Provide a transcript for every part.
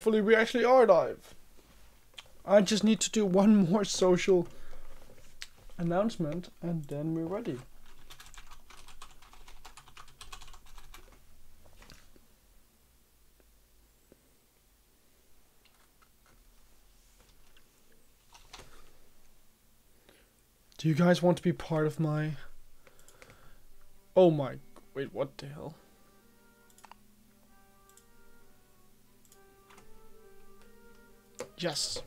Hopefully we actually are live. I just need to do one more social announcement and then we're ready. Do you guys want to be part of my... Oh my... Wait, what the hell? Yes.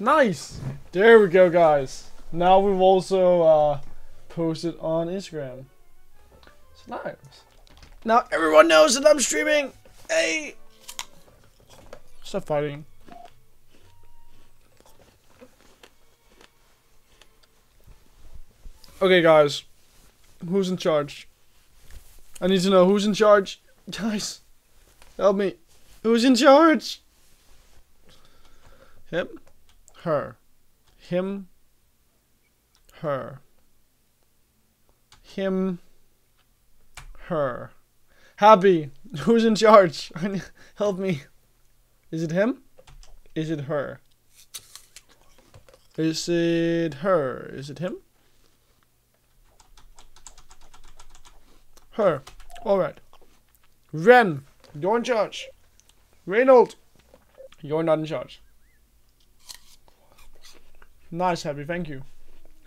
Nice! There we go, guys. Now we've also uh, posted on Instagram. It's nice. Now everyone knows that I'm streaming! Hey! Stop fighting. Okay, guys. Who's in charge? I need to know who's in charge. Guys, help me. Who's in charge? Him? Her, him, her, him, her. Happy, who's in charge? Help me. Is it him? Is it her? Is it her? Is it him? Her. Alright. Wren, you're in charge. Reynold, you're not in charge. Nice, Happy. Thank you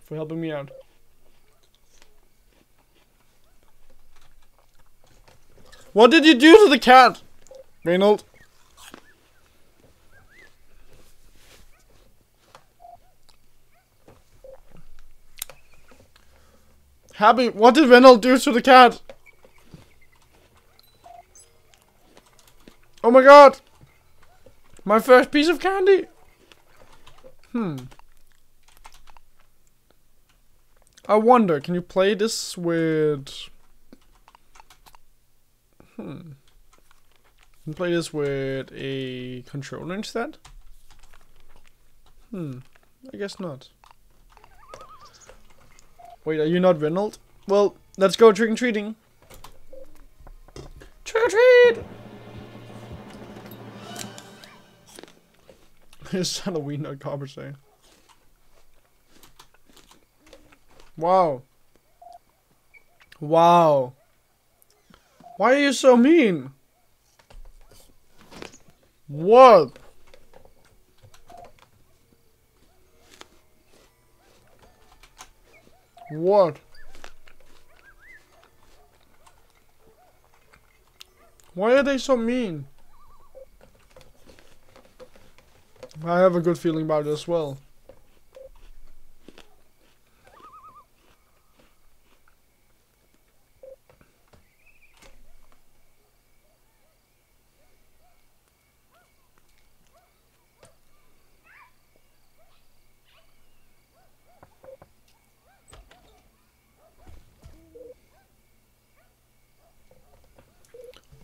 for helping me out. What did you do to the cat, Reynold? Happy, what did Reynold do to the cat? Oh my god! My first piece of candy! Hmm. I wonder, can you play this with... Hmm. Can play this with a controller instead? Hmm. I guess not. Wait, are you not Reynold? Well, let's go trick-or-treating. Trick-or-treat! it's Halloween, not Carbon Day. Wow. Wow. Why are you so mean? What? What? Why are they so mean? I have a good feeling about it as well.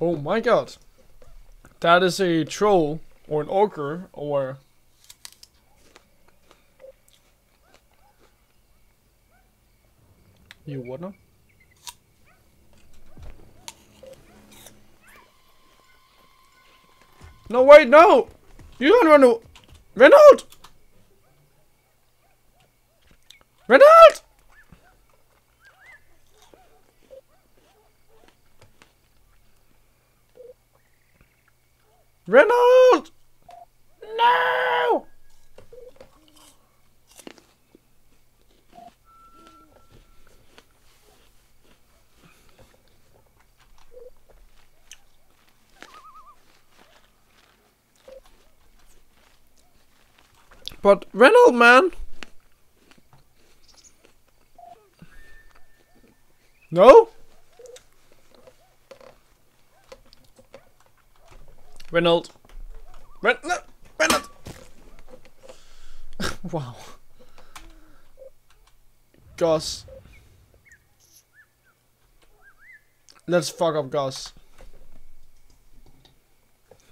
Oh my god. That is a troll, or an ogre, or... You wanna? No, wait, no! You don't run to... Reynold! Reynolds! No! But Reynolds, man! No? Reynolds. Wren no, Reynolds. wow. Gus. Let's fuck up Gus.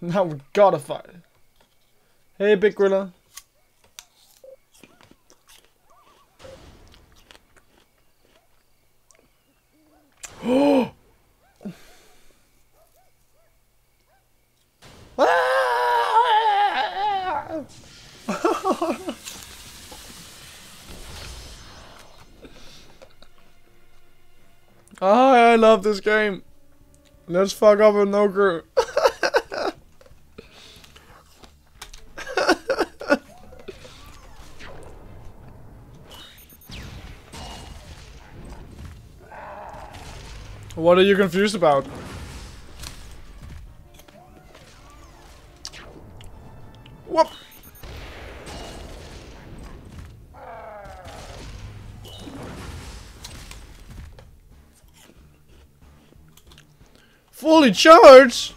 Now we gotta fight. Hey, Big Gorilla. Oh! Oh, I love this game. Let's fuck up a no crew. what are you confused about? Fully charged?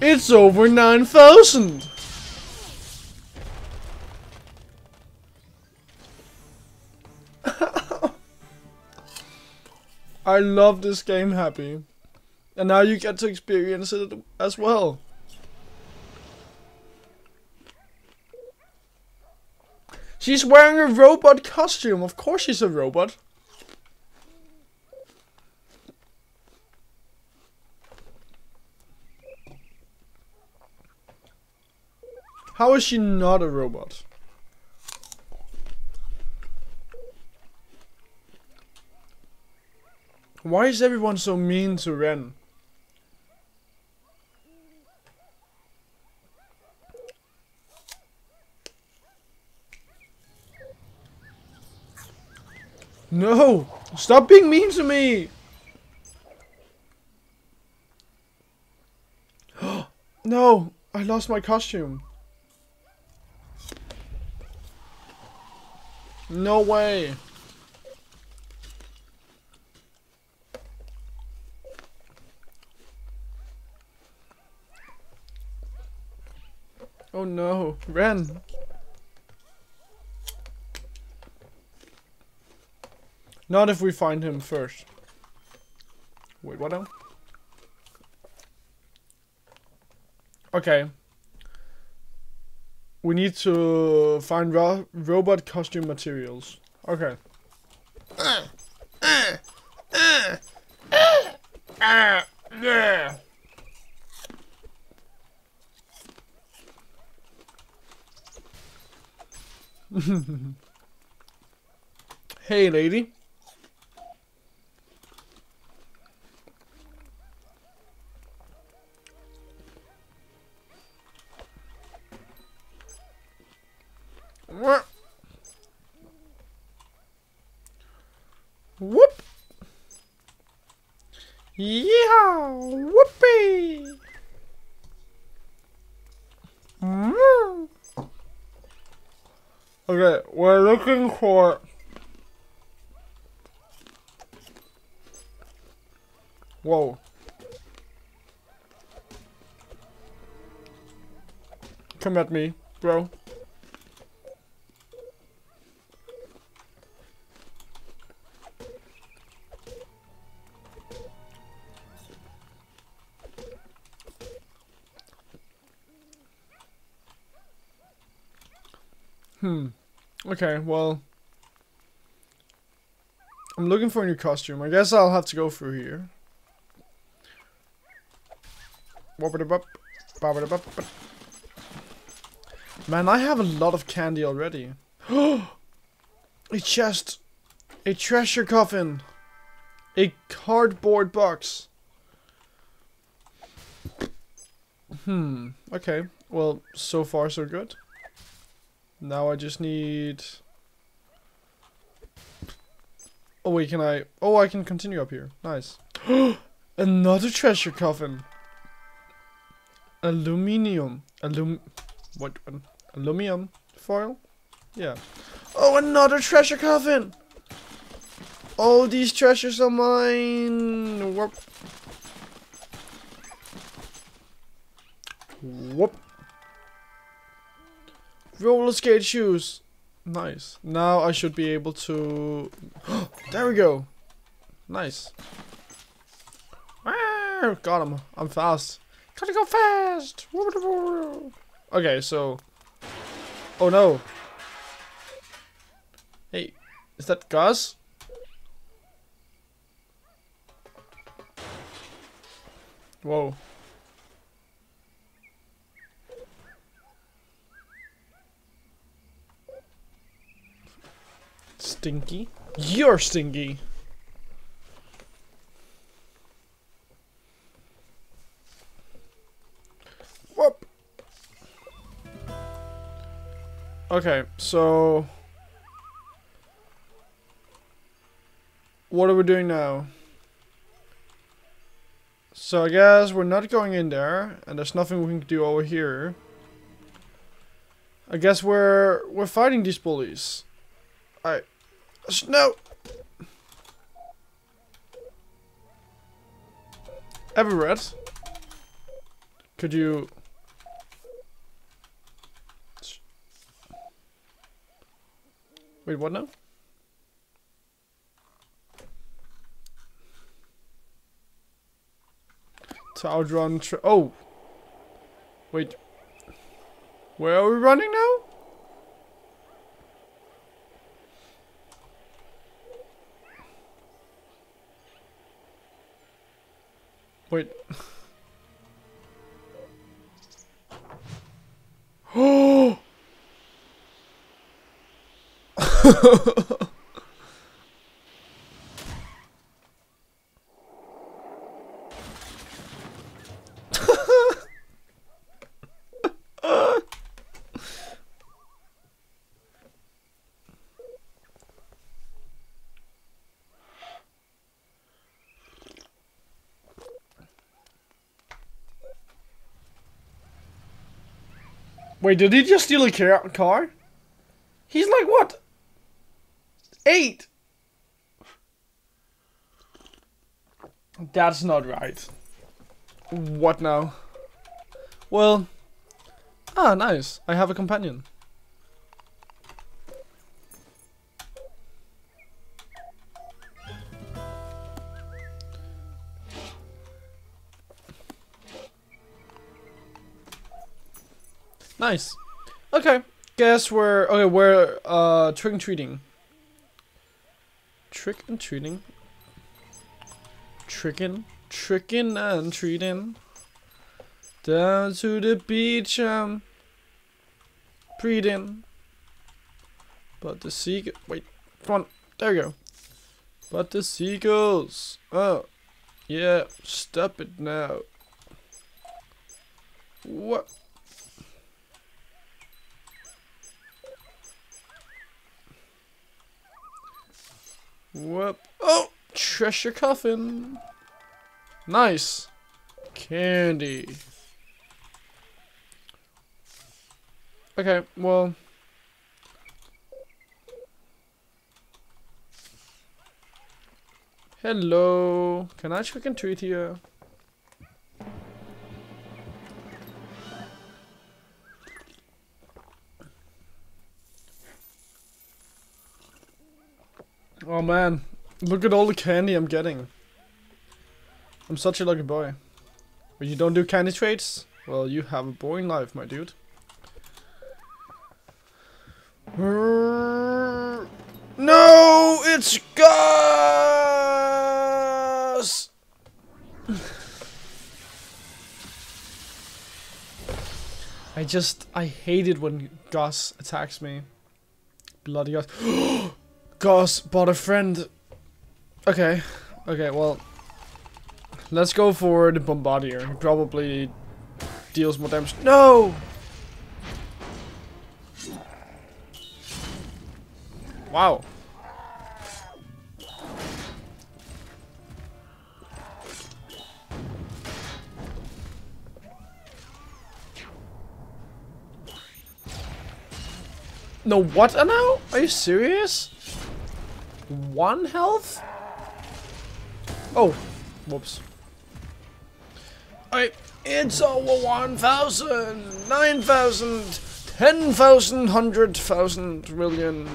It's over 9,000! I love this game, Happy. And now you get to experience it as well. She's wearing a robot costume. Of course she's a robot. How is she not a robot? Why is everyone so mean to Wren? No! Stop being mean to me! no! I lost my costume. No way! Oh no, Wren! Not if we find him first. Wait, what now? Okay. We need to find ro robot costume materials. Okay. Hey, lady. For... Whoa. Come at me, bro. Hmm. Okay, well... I'm looking for a new costume. I guess I'll have to go through here. Man, I have a lot of candy already. a chest. A treasure coffin. A cardboard box. Hmm. Okay. Well, so far so good. Now I just need... Oh wait, can I... Oh, I can continue up here. Nice. Another treasure coffin. Aluminium. Alum... What? Aluminum foil? Yeah. Oh, another treasure coffin! All these treasures are mine! Whoop. Whoop. Roller skate shoes. Nice. Now I should be able to... there we go. Nice. Ah, got him. I'm fast. Gotta go fast. Okay, so... Oh no. Hey, is that Gus? Whoa. Stinky? You're stinky! Whoop! Okay, so... What are we doing now? So I guess we're not going in there, and there's nothing we can do over here. I guess we're we're fighting these bullies. Alright. No! Everett, could you... Wait, what now? To outrun... oh! Wait. Where are we running now? Wait. Oh! Wait, did he just steal a car? He's like, what? Eight? That's not right. What now? Well... Ah, nice. I have a companion. Nice. Okay. Guess we're okay. We're uh trick and treating. Trick and treating. Tricking, tricking and treating. Down to the beach, um, breeding. But the seagull. Wait, come on. There you go. But the seagulls. Oh, yeah. Stop it now. What? Whoop. Oh! Treasure coffin. Nice. Candy. Okay, well. Hello. Can I trick and treat here? Oh man, look at all the candy I'm getting. I'm such a lucky boy. But you don't do candy trades? Well, you have a boring life, my dude. No, it's Gus! I just, I hate it when Gus attacks me. Bloody Gus. Gus bought a friend. Okay. Okay, well. Let's go for the Bombardier. He probably deals more damage. No! Wow. No, what now? Are you serious? One health? Oh, whoops. I, it's over 1,000, 9,000, 10,000, 100,000 million.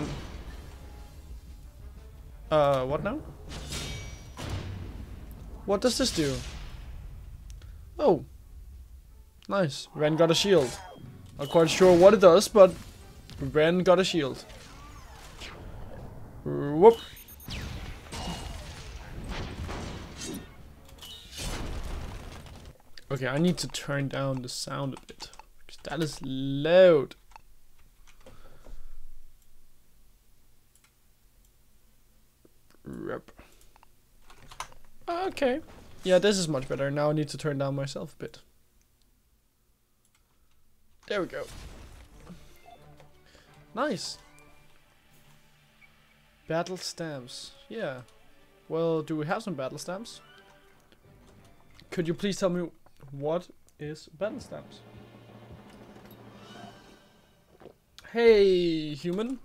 Uh, what now? What does this do? Oh. Nice. Wren got a shield. Not quite sure what it does, but Wren got a shield. Whoop. Okay, I need to turn down the sound a bit. Because that is loud. Rep. Okay. Yeah, this is much better. Now I need to turn down myself a bit. There we go. Nice. Battle stamps. Yeah. Well, do we have some battle stamps? Could you please tell me what is battle stamps? Hey, human.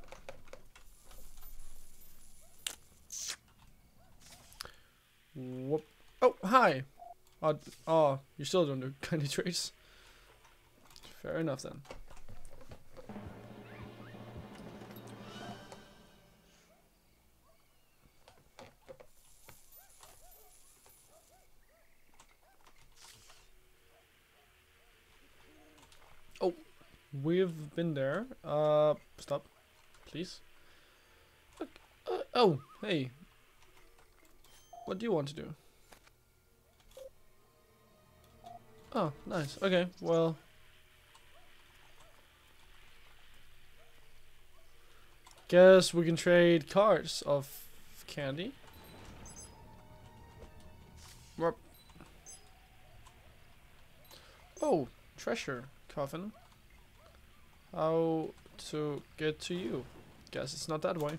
Whoop. Oh, hi. Oh, oh, you still don't do candy trace. Fair enough then. We've been there. Uh, stop, please. Uh, oh, hey. What do you want to do? Oh, nice. Okay, well. Guess we can trade cards of candy. Oh, treasure coffin. How to get to you? Guess it's not that way.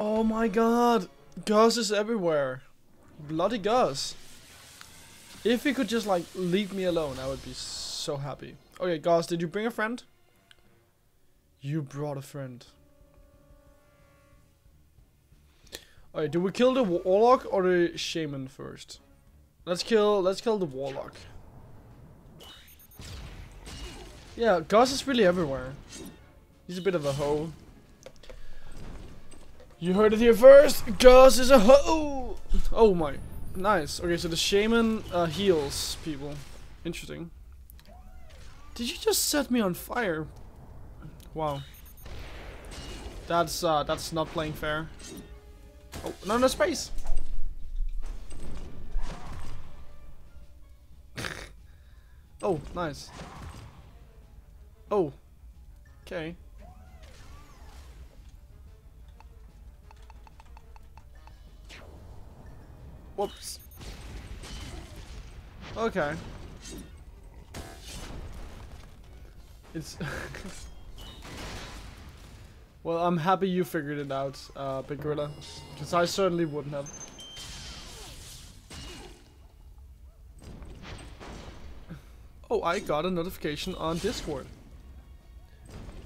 Oh my god! Gus is everywhere. Bloody Gus. If he could just like leave me alone, I would be so happy. Okay, Gus, did you bring a friend? You brought a friend. Alright, do we kill the warlock or the shaman first? Let's kill let's kill the warlock. Yeah, Gus is really everywhere. He's a bit of a hoe. You heard it here first. Gus is a hoe. Oh my, nice. Okay, so the shaman uh, heals people. Interesting. Did you just set me on fire? Wow. That's uh, that's not playing fair. Oh, no, no space. Oh, nice. Oh. Okay. Whoops. Okay. It's... well, I'm happy you figured it out, uh, Big Gorilla. Because I certainly wouldn't have. Oh, I got a notification on Discord.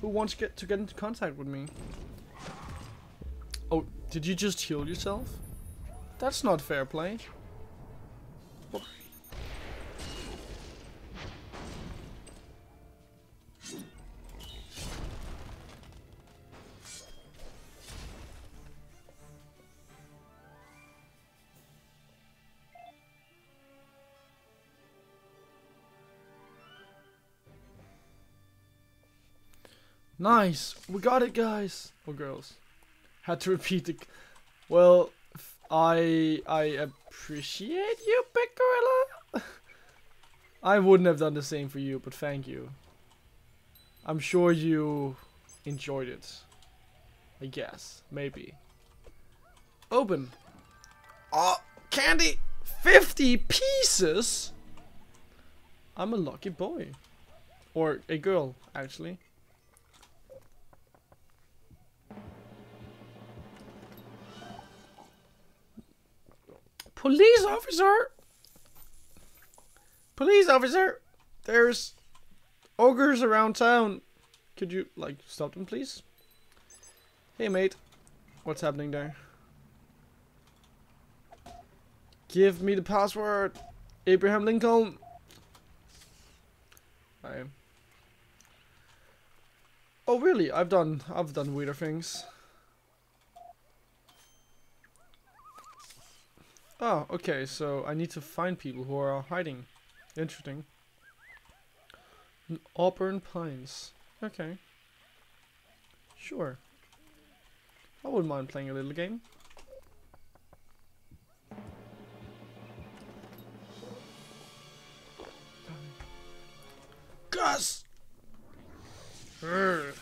Who wants get to get into contact with me? Oh, did you just heal yourself? That's not fair play. Nice! We got it, guys! Or girls. Had to repeat the... Well, I I appreciate you, Big Gorilla. I wouldn't have done the same for you, but thank you. I'm sure you enjoyed it. I guess. Maybe. Open. Oh, candy! 50 pieces? I'm a lucky boy. Or a girl, actually. Police officer! Police officer! There's ogres around town. Could you, like, stop them, please? Hey, mate. What's happening there? Give me the password. Abraham Lincoln. I. Oh really? I've done I've done weirder things. Oh, okay, so I need to find people who are hiding. Interesting. Auburn Pines. Okay. Sure. I wouldn't mind playing a little game. Gus! Urgh.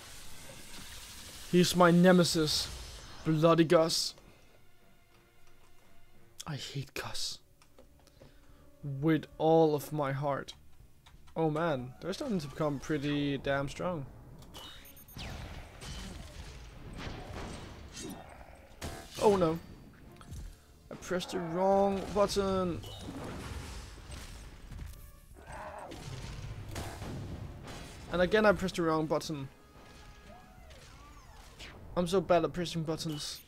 He's my nemesis. Bloody Gus. I hate Gus. With all of my heart. Oh man, they're starting to become pretty damn strong. Oh no. I pressed the wrong button. And again I pressed the wrong button. I'm so bad at pressing buttons.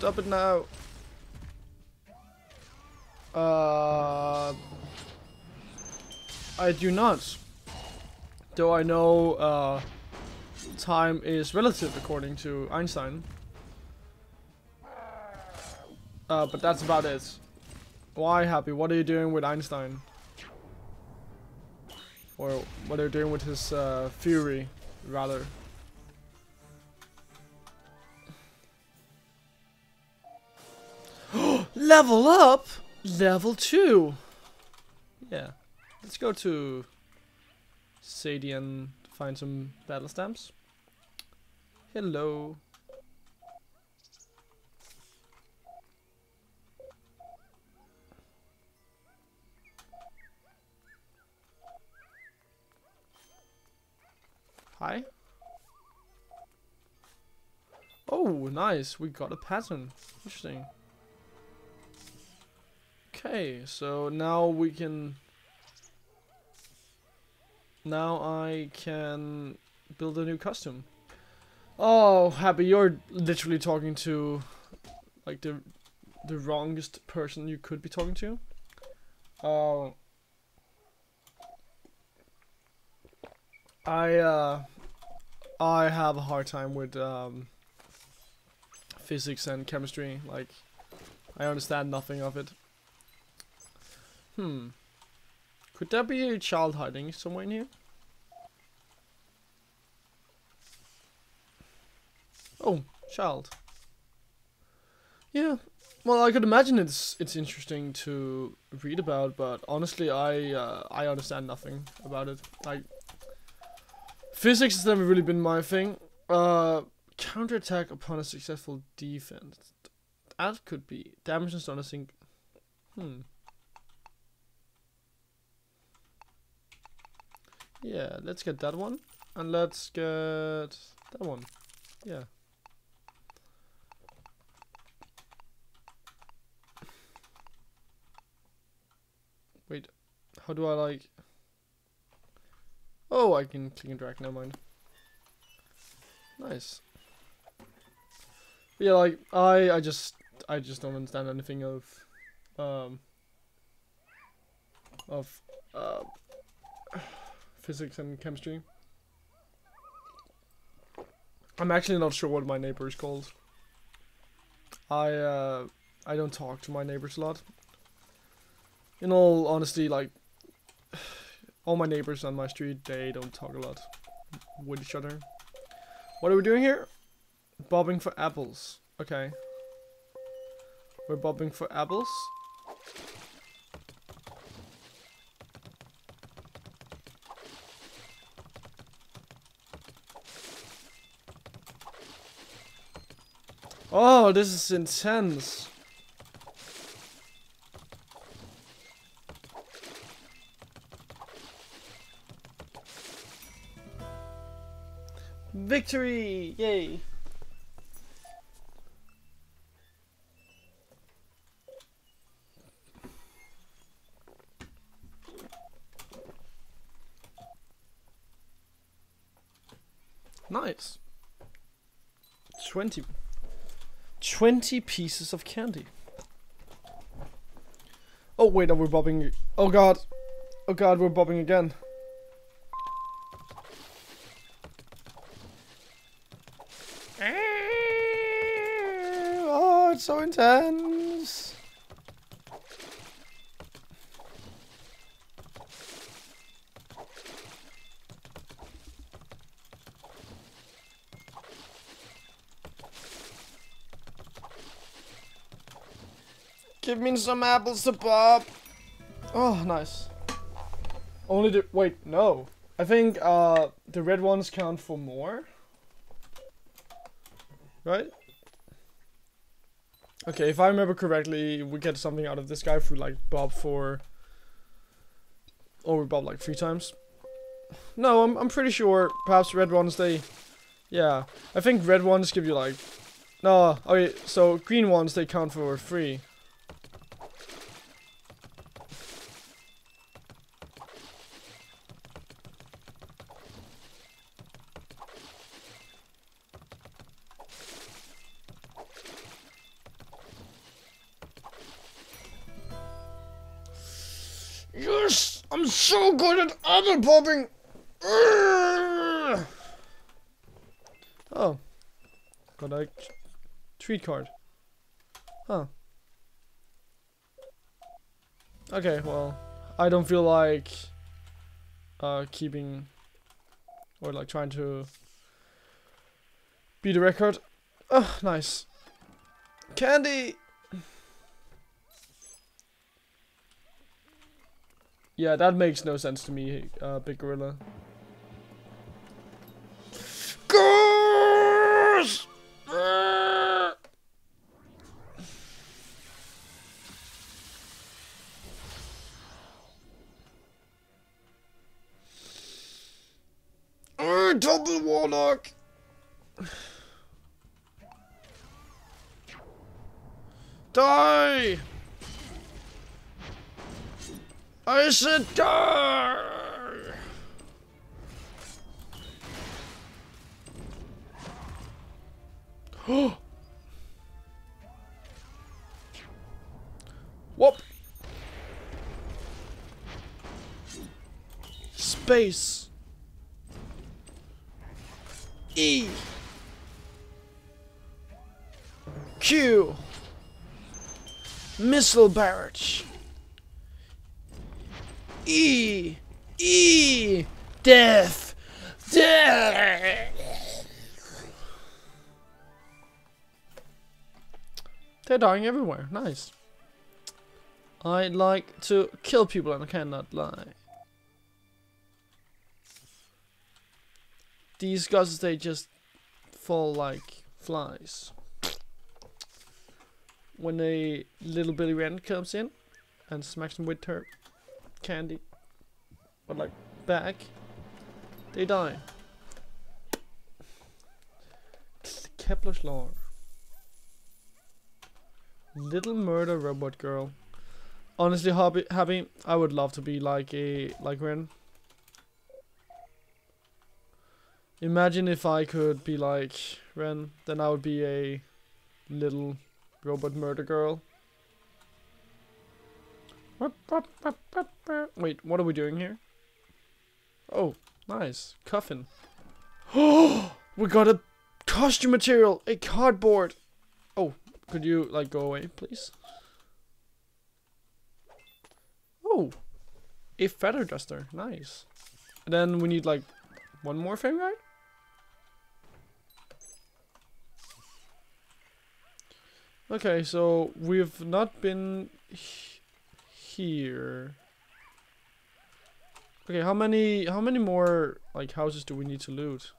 Stop it now. Uh, I do not. Though I know uh, time is relative according to Einstein. Uh, but that's about it. Why happy? What are you doing with Einstein? Or what are you doing with his uh, theory, rather? Level up? Level 2? Yeah. Let's go to Sadie and find some battle stamps. Hello. Hi. Oh, nice. We got a pattern. Interesting. Okay, so now we can... Now I can build a new costume. Oh, Happy, you're literally talking to like the the wrongest person you could be talking to. Oh. Uh, I uh, I have a hard time with um, physics and chemistry. Like, I understand nothing of it. Hmm. Could there be a child hiding somewhere in here? Oh, child. Yeah. Well, I could imagine it's it's interesting to read about, but honestly, I uh, I understand nothing about it. Like, Physics has never really been my thing. Uh, counterattack upon a successful defense. That could be. Damage stun, I think. Hmm. Yeah, let's get that one. And let's get that one. Yeah. Wait, how do I like... Oh, I can click and drag, never mind. Nice. But yeah, like, I, I just, I just don't understand anything of, um, of, uh, physics and chemistry. I'm actually not sure what my neighbor is called. I, uh, I don't talk to my neighbors a lot. In all honesty, like, all my neighbors on my street, they don't talk a lot with each other. What are we doing here? Bobbing for apples. Okay. We're bobbing for apples. Oh, this is intense. Victory! Yay! Nice. 20 20 pieces of candy. Oh, wait, are we bobbing? Oh, God. Oh, God, we're bobbing again. Oh, it's so intense. Some apples to pop. Oh, nice. Only the wait, no. I think uh the red ones count for more. Right? Okay, if I remember correctly, we get something out of this guy we like bob for or bob like three times. No, I'm I'm pretty sure perhaps red ones they yeah. I think red ones give you like no, okay, so green ones they count for three. Good at apple popping! Oh. Got a treat card. Huh. Okay, well, I don't feel like uh, keeping or like trying to beat the record. Oh, nice. Candy! Yeah, that makes no sense to me, uh, Big Gorilla. Die! Whoop! Space. E. Q. Missile barrage. E. E. Death. Death. They're dying everywhere. Nice. I like to kill people and I cannot lie. These guys, they just fall like flies. When a little Billy Wren comes in and smacks them with her candy, but like back, they die. Kepler's law. Little murder robot girl. Honestly, hobby, happy. I would love to be like a like Wren. Imagine if I could be like Wren, then I would be a little robot murder girl. Wait, what are we doing here? Oh, nice. Coffin. Oh, we got a costume material, a cardboard. Oh, could you like go away, please? Oh, a feather duster. Nice. And then we need like one more frame guard. Okay, so we've not been here. Okay, how many how many more like houses do we need to loot?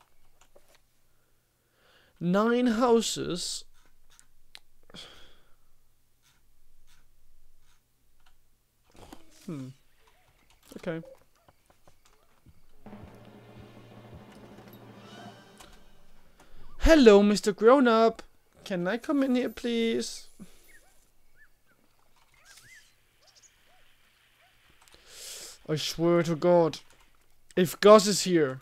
Nine houses. Hmm. Okay. Hello, Mr. Grown Up. Can I come in here, please? I swear to God, if Gus is here,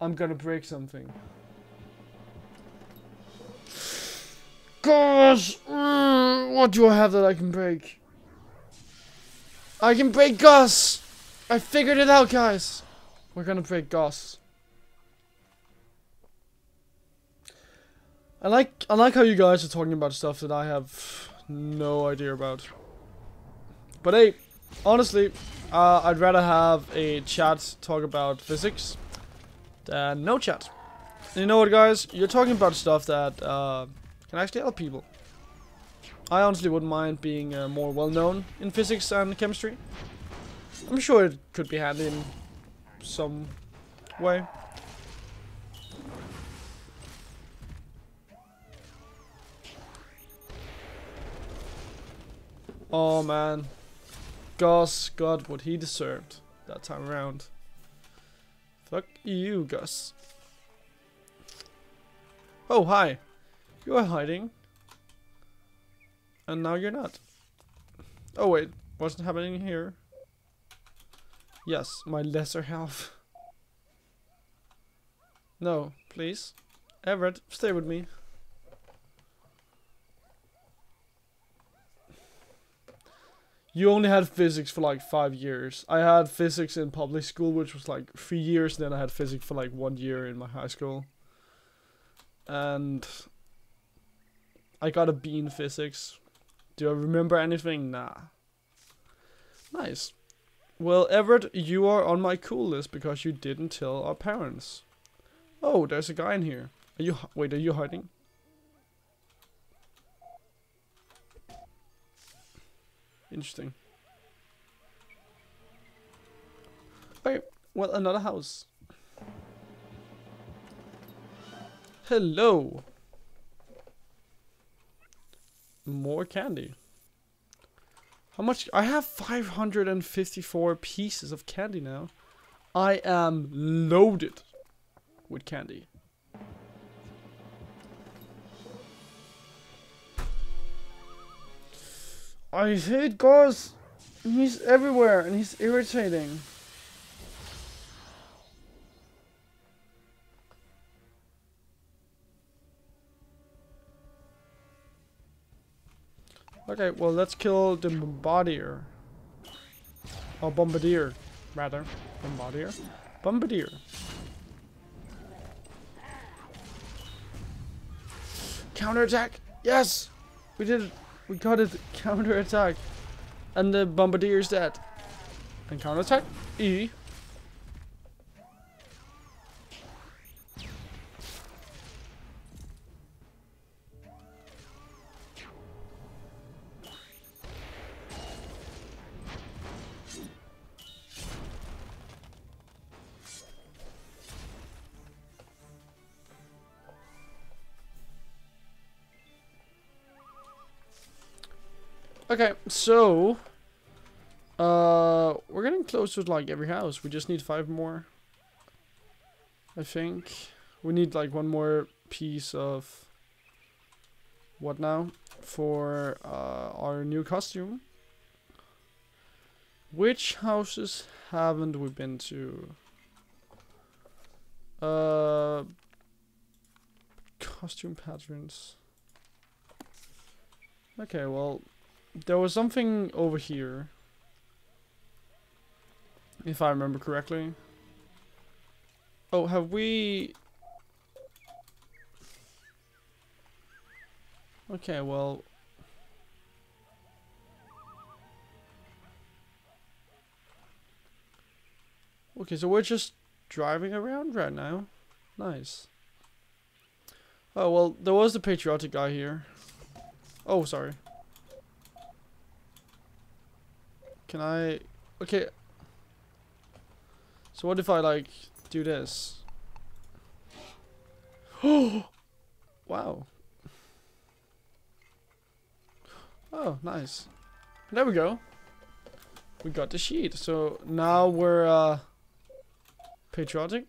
I'm gonna break something. Gosh! mm, what do I have that I can break? I can break Gus! I figured it out, guys! We're gonna break Gus. I like I like how you guys are talking about stuff that I have no idea about. But hey, honestly, uh, I'd rather have a chat talk about physics than no chat. You know what, guys? You're talking about stuff that uh, can actually help people. I honestly wouldn't mind being uh, more well known in physics and chemistry. I'm sure it could be handy in some way. Oh man. Gus got what he deserved that time around. Fuck you, Gus. Oh, hi. You are hiding. And now you're not. Oh wait, what's happening here? Yes, my lesser half. No, please. Everett, stay with me. You only had physics for like five years. I had physics in public school, which was like three years. Then I had physics for like one year in my high school. And I got a B in physics. Do I remember anything? Nah. Nice. Well, Everett, you are on my cool list because you didn't tell our parents. Oh, there's a guy in here. Are you wait? Are you hiding? Interesting. Okay, well, another house. Hello. More candy. How much? I have 554 pieces of candy now. I am loaded with candy. I hate Gus. He's everywhere and he's irritating. Okay, well let's kill the bombardier. Or bombardier, rather. Bombardier. Bombardier. Counterattack! Yes! We did it! We got it! Counterattack! And the bombardier's dead. And counterattack? E. Okay, so uh we're getting close to like every house. We just need five more. I think. We need like one more piece of what now? For uh, our new costume. Which houses haven't we been to? Uh costume patterns. Okay, well there was something over here. If I remember correctly. Oh, have we... Okay, well... Okay, so we're just driving around right now. Nice. Oh, well, there was the patriotic guy here. Oh, sorry. Can I... Okay. So what if I, like, do this? Oh! wow. Oh, nice. There we go. We got the sheet. So now we're, uh... Patriotic.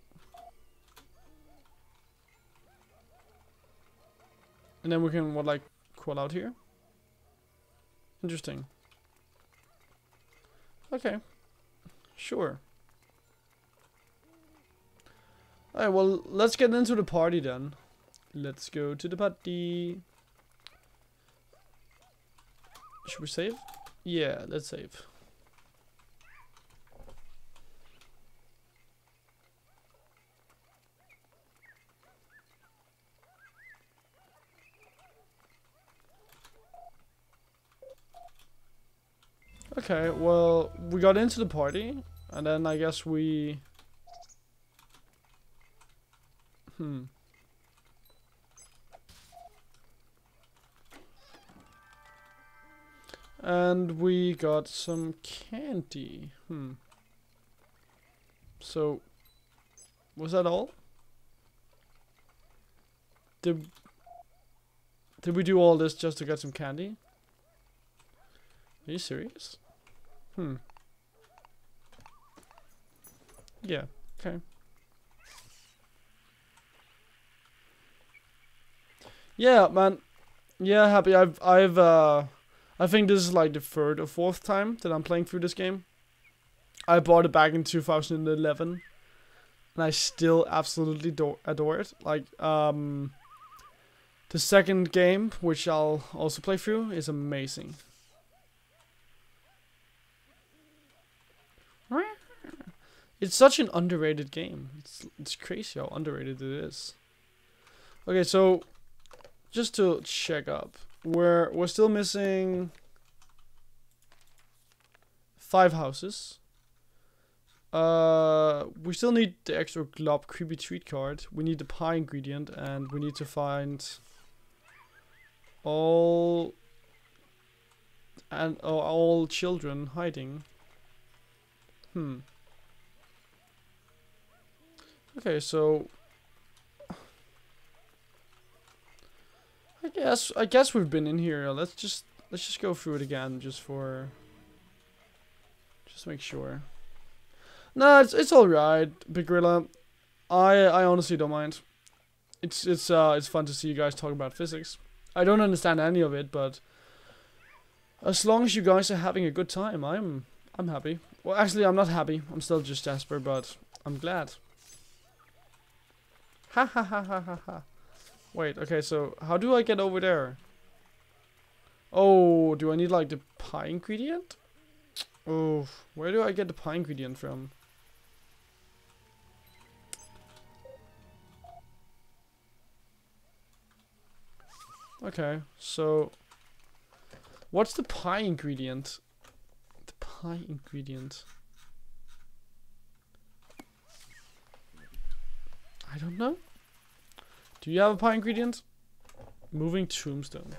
And then we can, what, like, crawl out here? Interesting. Okay. Sure. Alright, well, let's get into the party then. Let's go to the party. Should we save? Yeah, let's save. Okay, well, we got into the party, and then I guess we... Hmm. And we got some candy. Hmm. So, was that all? Did, did we do all this just to get some candy? Are you serious? Hmm. Yeah, okay. Yeah, man. Yeah, happy. I've, I've, uh, I think this is like the third or fourth time that I'm playing through this game. I bought it back in 2011, and I still absolutely adore, adore it. Like, um, the second game, which I'll also play through, is amazing. It's such an underrated game. It's, it's crazy how underrated it is. Okay, so just to check up, we're we're still missing five houses. Uh, we still need the extra glob creepy treat card. We need the pie ingredient, and we need to find all and uh, all children hiding. Hmm. Okay, so I guess I guess we've been in here. Let's just let's just go through it again just for just make sure. No, it's it's all right, Big Gorilla. I I honestly don't mind. It's it's uh it's fun to see you guys talk about physics. I don't understand any of it, but as long as you guys are having a good time, I'm I'm happy. Well, actually, I'm not happy. I'm still just Jesper, but I'm glad. Ha ha ha ha ha ha. Wait, okay, so how do I get over there? Oh, do I need like the pie ingredient? Oh, where do I get the pie ingredient from? Okay, so what's the pie ingredient? The pie ingredient. I don't know. Do you have a pie ingredient? Moving tombstone.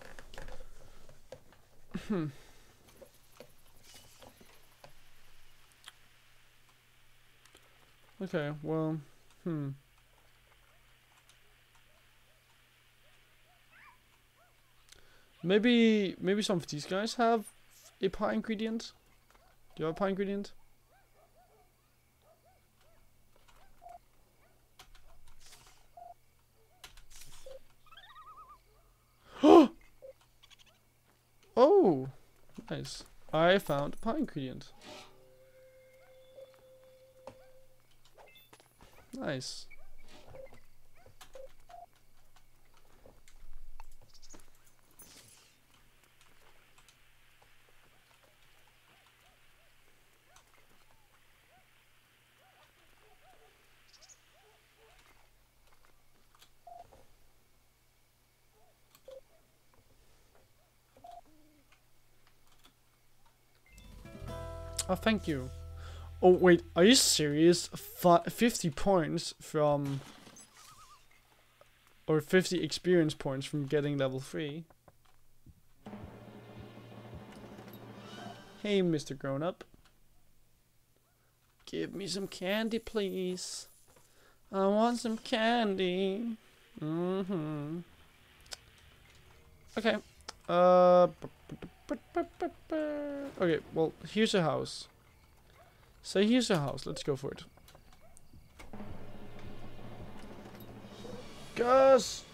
Hmm. okay, well, hmm. Maybe, maybe some of these guys have a pie ingredient. Do you have a pie ingredient? oh, nice. I found a pie ingredient. Nice. Oh, thank you. Oh, wait, are you serious? F 50 points from... Or 50 experience points from getting level 3. Hey, Mr. Grown-Up. Give me some candy, please. I want some candy. Mm-hmm. Okay. Uh... Okay, well, here's a house. Say so here's a house. Let's go for it. Gus!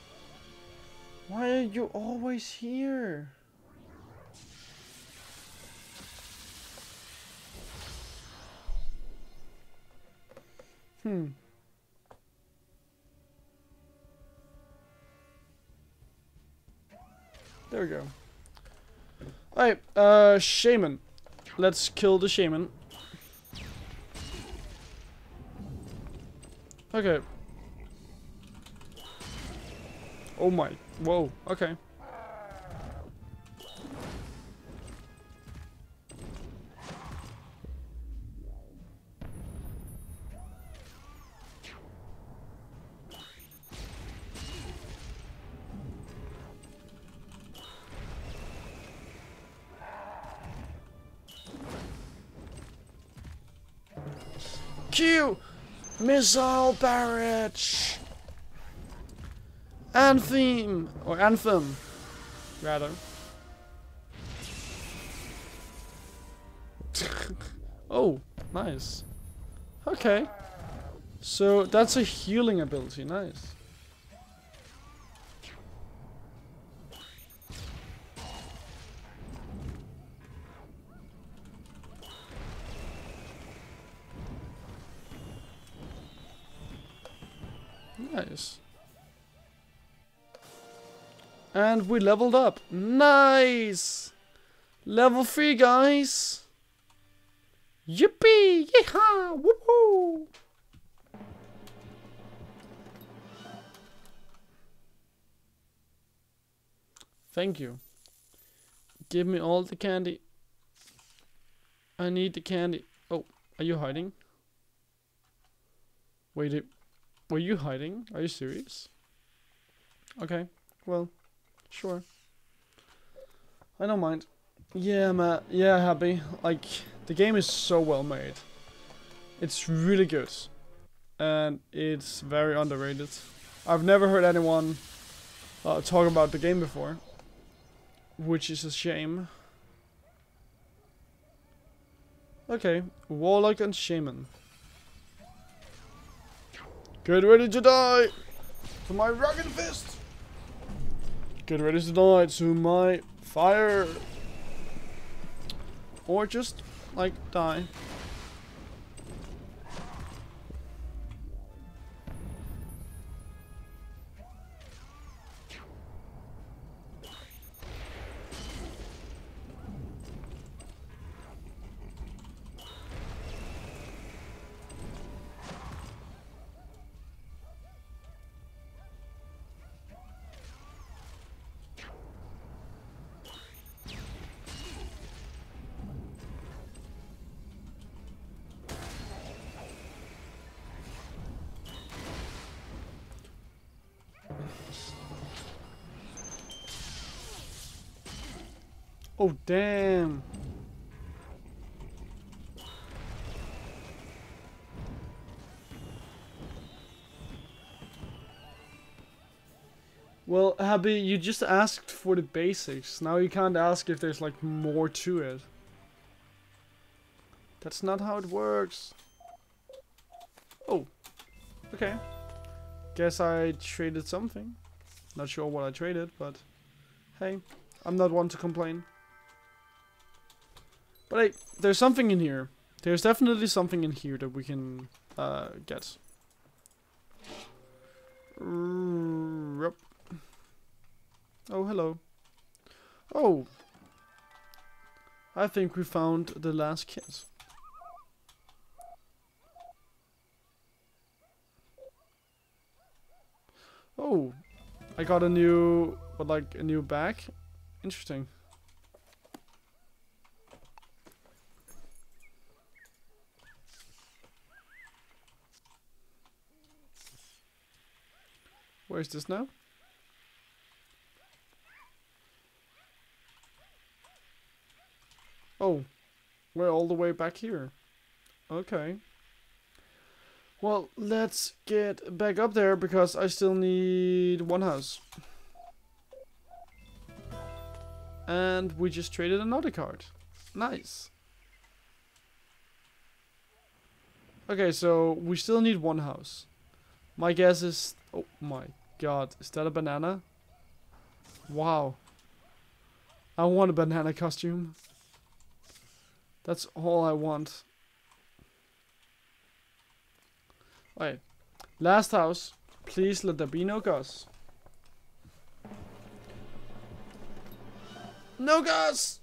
Why are you always here? Hmm. There we go. Alright, uh, Shaman. Let's kill the Shaman. Okay. Oh my. Whoa. Okay. Missile barrage! Anthem! Or Anthem, rather. oh, nice. Okay. So that's a healing ability. Nice. And we leveled up. Nice! Level 3, guys! Yippee! Yeehaw! Woohoo! Thank you. Give me all the candy. I need the candy. Oh, are you hiding? Wait, it- were you hiding? Are you serious? Okay, well, sure. I don't mind. Yeah, man. Yeah, happy. Like, the game is so well made. It's really good. And it's very underrated. I've never heard anyone uh, talk about the game before. Which is a shame. Okay, Warlock and Shaman. Get ready to die to my rocket fist. Get ready to die to my fire. Or just, like, die. Well, Happy, you just asked for the basics. Now you can't ask if there's like more to it. That's not how it works. Oh. Okay. Guess I traded something. Not sure what I traded, but hey, I'm not one to complain. But hey, there's something in here. There's definitely something in here that we can uh, get. Yep. Oh, hello. Oh. I think we found the last kit. Oh. I got a new, what, like, a new bag? Interesting. Where is this now? Oh, we're all the way back here. Okay. Well, let's get back up there because I still need one house. And we just traded another card. Nice. Okay, so we still need one house. My guess is... Oh my god, is that a banana? Wow. I want a banana costume. That's all I want. Alright. Last house. Please let there be no Gus. No gas!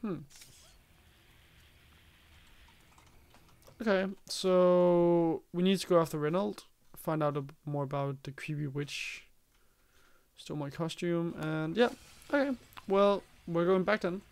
Hmm. Okay, so we need to go after Reynolds, find out more about the creepy witch. Stole my costume, and yeah, okay. Well, we're going back then.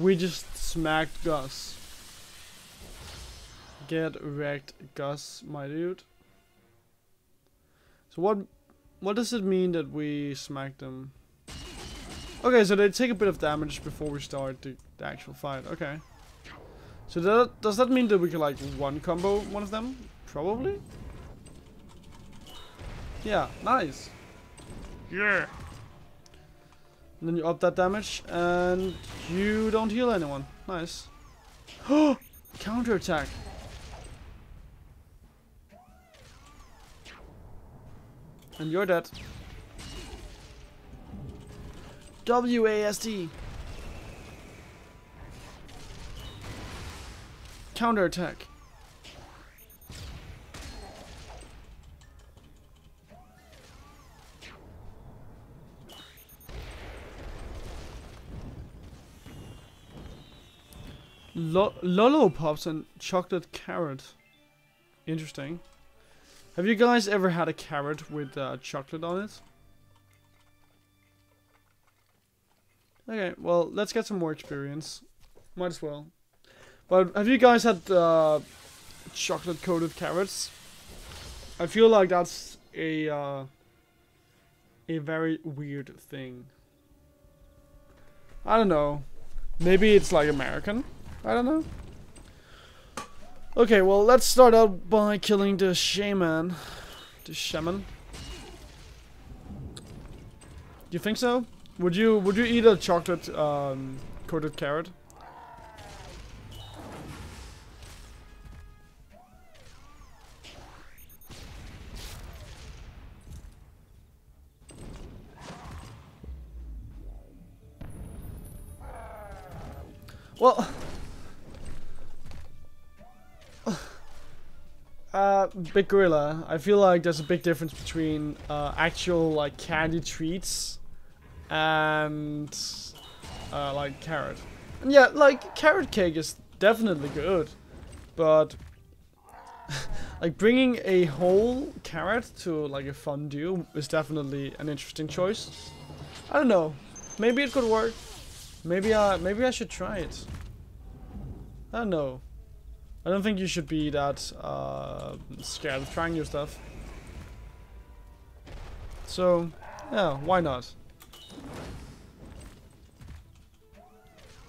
We just smacked Gus. Get wrecked, Gus, my dude. So what what does it mean that we smacked them? Okay, so they take a bit of damage before we start the, the actual fight. Okay. So that, does that mean that we can like one combo one of them? Probably. Yeah, nice. Yeah. And then you up that damage, and you don't heal anyone. Nice. Counter attack. And you're dead. WASD. Counter attack. Lo and chocolate carrot. Interesting. Have you guys ever had a carrot with uh, chocolate on it? Okay, well, let's get some more experience. Might as well. But have you guys had uh, chocolate coated carrots? I feel like that's a uh, a very weird thing. I don't know. Maybe it's like American. I don't know. Okay, well, let's start out by killing the shaman. The shaman. Do you think so? Would you would you eat a chocolate um, coated carrot? Well, Uh, Big Gorilla, I feel like there's a big difference between uh, actual like candy treats and uh, like carrot. And yeah, like carrot cake is definitely good, but like bringing a whole carrot to like a fondue is definitely an interesting choice. I don't know, maybe it could work. Maybe I maybe I should try it. I don't know. I don't think you should be that uh, scared of trying new stuff. So, yeah, why not?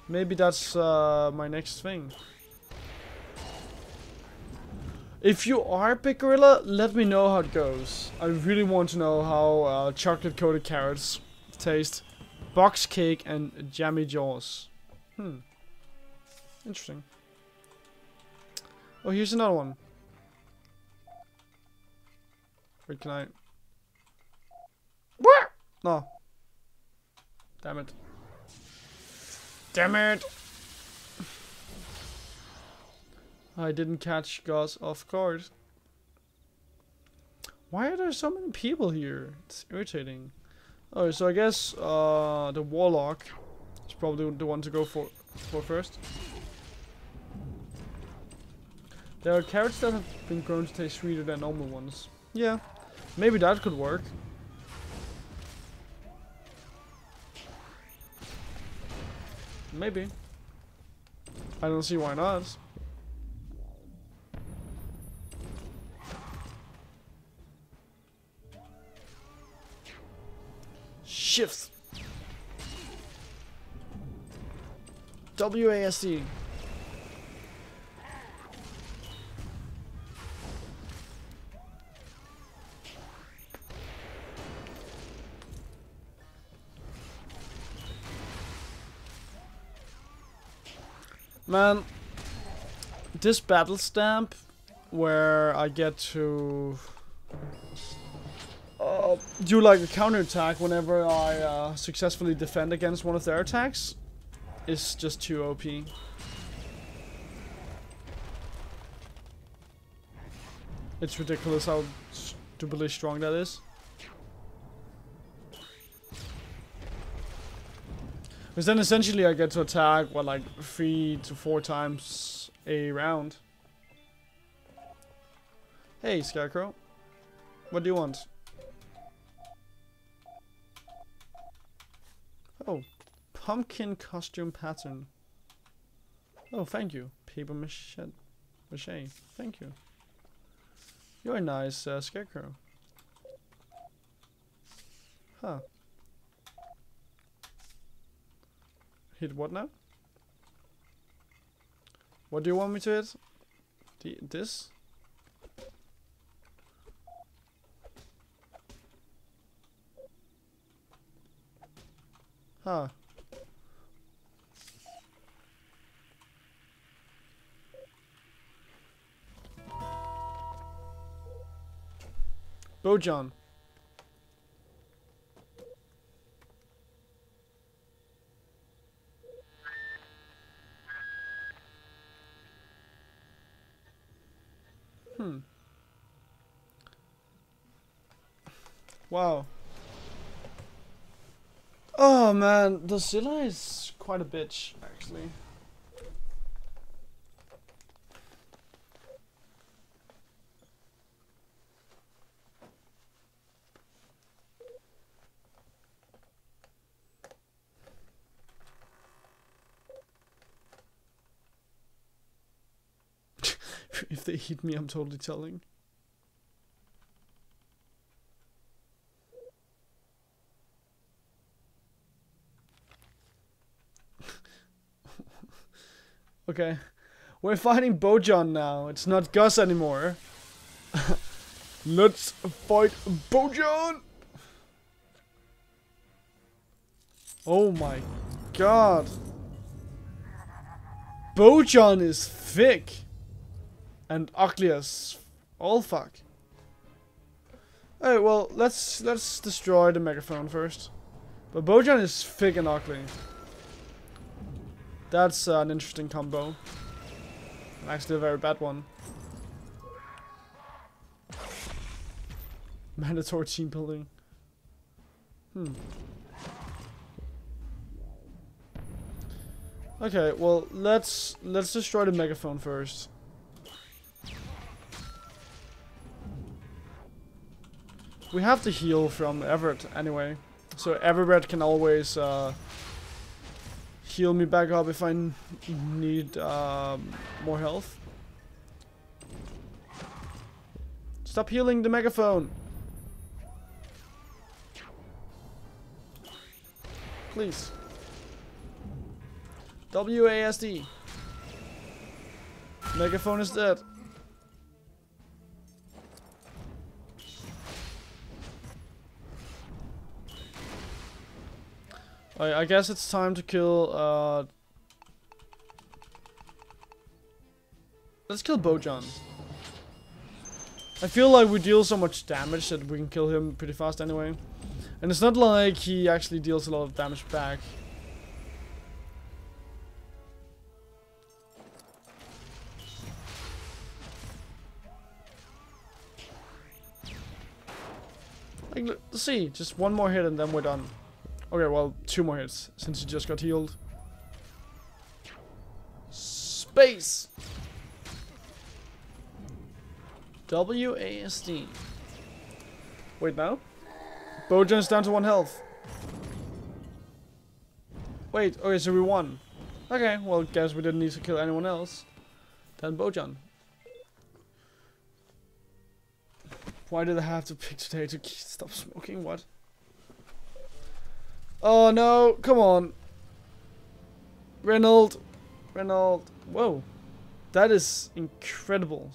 Maybe that's uh, my next thing. If you are Big Gorilla, let me know how it goes. I really want to know how uh, chocolate coated carrots taste. Box cake and jammy jaws. Hmm. Interesting. Oh, here's another one. Wait, can I... What? No. Damn it. Damn it! I didn't catch Gus off guard. Why are there so many people here? It's irritating. Oh, so I guess uh, the Warlock is probably the one to go for, for first. There are carrots that have been grown to taste sweeter than normal ones. Yeah, maybe that could work. Maybe. I don't see why not. Shifts. WASD. Man, this battle stamp where I get to uh, do like a counter attack whenever I uh, successfully defend against one of their attacks is just too OP. It's ridiculous how stupidly strong that is. Because then essentially I get to attack, what, like three to four times a round. Hey, Scarecrow. What do you want? Oh, pumpkin costume pattern. Oh, thank you. Paper mache. mache. Thank you. You're a nice uh, scarecrow. Huh. Hit what now? What do you want me to hit? The, this? Huh. Bojan. Hmm. Wow. Oh man, the Zilla is quite a bitch, actually. if they hit me, I'm totally telling. okay. We're fighting Bojan now. It's not Gus anymore. Let's fight Bojan! Oh my god. Bojan is thick and ugly as all fuck. Alright, well, let's let's destroy the megaphone first. But Bojan is thick and ugly. That's uh, an interesting combo. Actually a very bad one. Mandatory team building. Hmm. Okay, well let's let's destroy the megaphone first. We have to heal from Everett anyway. So Everett can always uh, heal me back up if I need um, more health. Stop healing the megaphone. Please. WASD. Megaphone is dead. I, I guess it's time to kill, uh... Let's kill Bojan. I feel like we deal so much damage that we can kill him pretty fast anyway. And it's not like he actually deals a lot of damage back. Like, let's see, just one more hit and then we're done. Okay, well, two more hits, since he just got healed. Space! WASD. Wait, now? Bojan's down to one health. Wait, okay, so we won. Okay, well, guess we didn't need to kill anyone else. Then Bojan. Why did I have to pick today to stop smoking? What? Oh no, come on. Reynold, Renault. Whoa. That is incredible.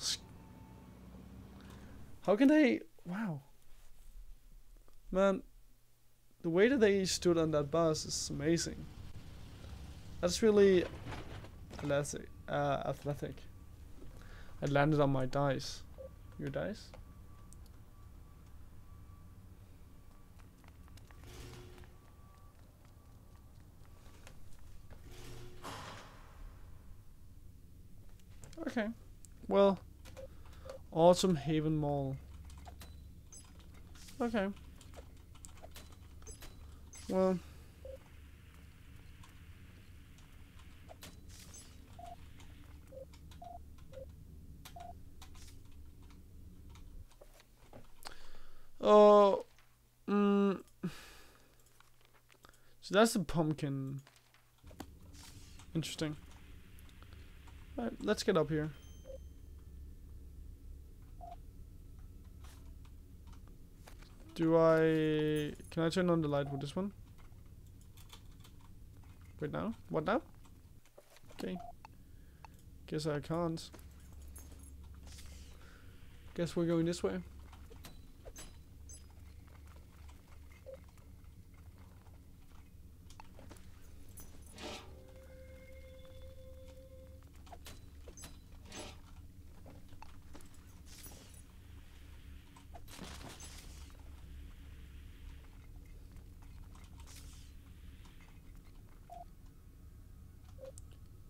How can they... Wow. Man, the way that they stood on that bus is amazing. That's really athletic. Uh, athletic. I landed on my dice. Your dice? Okay. Well, Autumn Haven Mall. Okay. Well. Oh. Mm. So that's the pumpkin. Interesting. Alright, let's get up here. Do I... Can I turn on the light with this one? Wait now? What now? Okay. Guess I can't. Guess we're going this way.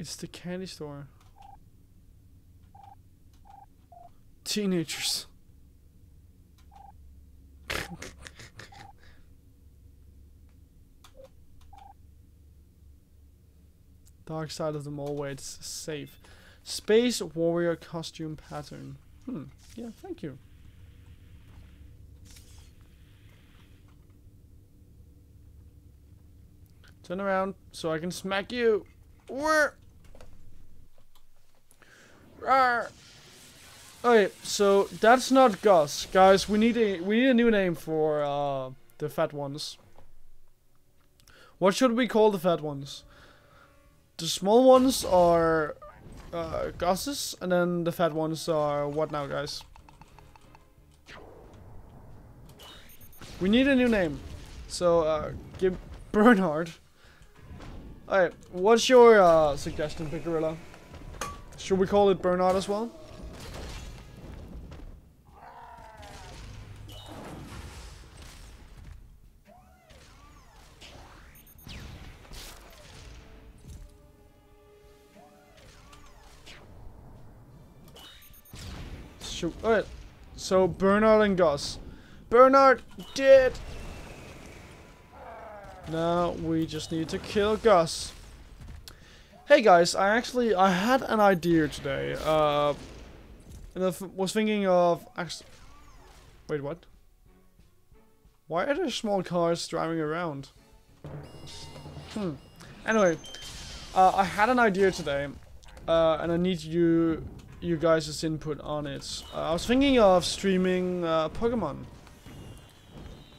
It's the candy store. Teenagers. Dark side of the mall where it's safe. Space warrior costume pattern. Hmm. Yeah, thank you. Turn around so I can smack you. Where? Rawr. Okay, so that's not Gus, guys. We need a we need a new name for uh, the fat ones. What should we call the fat ones? The small ones are uh, Gus's, and then the fat ones are what now, guys? We need a new name. So uh, give Bernard. Alright, what's your uh, suggestion, Picarilla? Should we call it Burnout as well? Alright. So Bernard and Gus. Bernard did. Now we just need to kill Gus. Hey guys, I actually I had an idea today. Uh, and I was thinking of actually. Wait, what? Why are there small cars driving around? Hmm. Anyway, uh, I had an idea today, uh, and I need you you guys' input on it. Uh, I was thinking of streaming uh, Pokemon.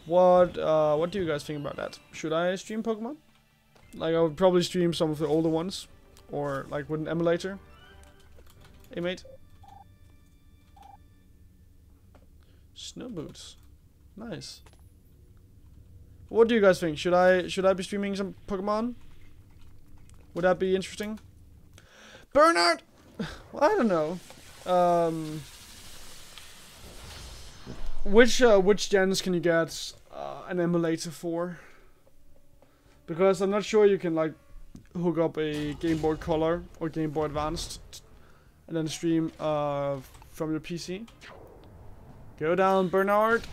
What uh, what do you guys think about that? Should I stream Pokemon? Like I would probably stream some of the older ones. Or like with an emulator. Hey mate. Snow boots. Nice. What do you guys think? Should I should I be streaming some Pokemon? Would that be interesting? Bernard! well, I don't know. Um, which uh, which gens can you get uh, an emulator for? Because I'm not sure you can like hook up a Game Boy Color or Game Boy Advanced and then stream uh, from your PC. Go down, Bernard.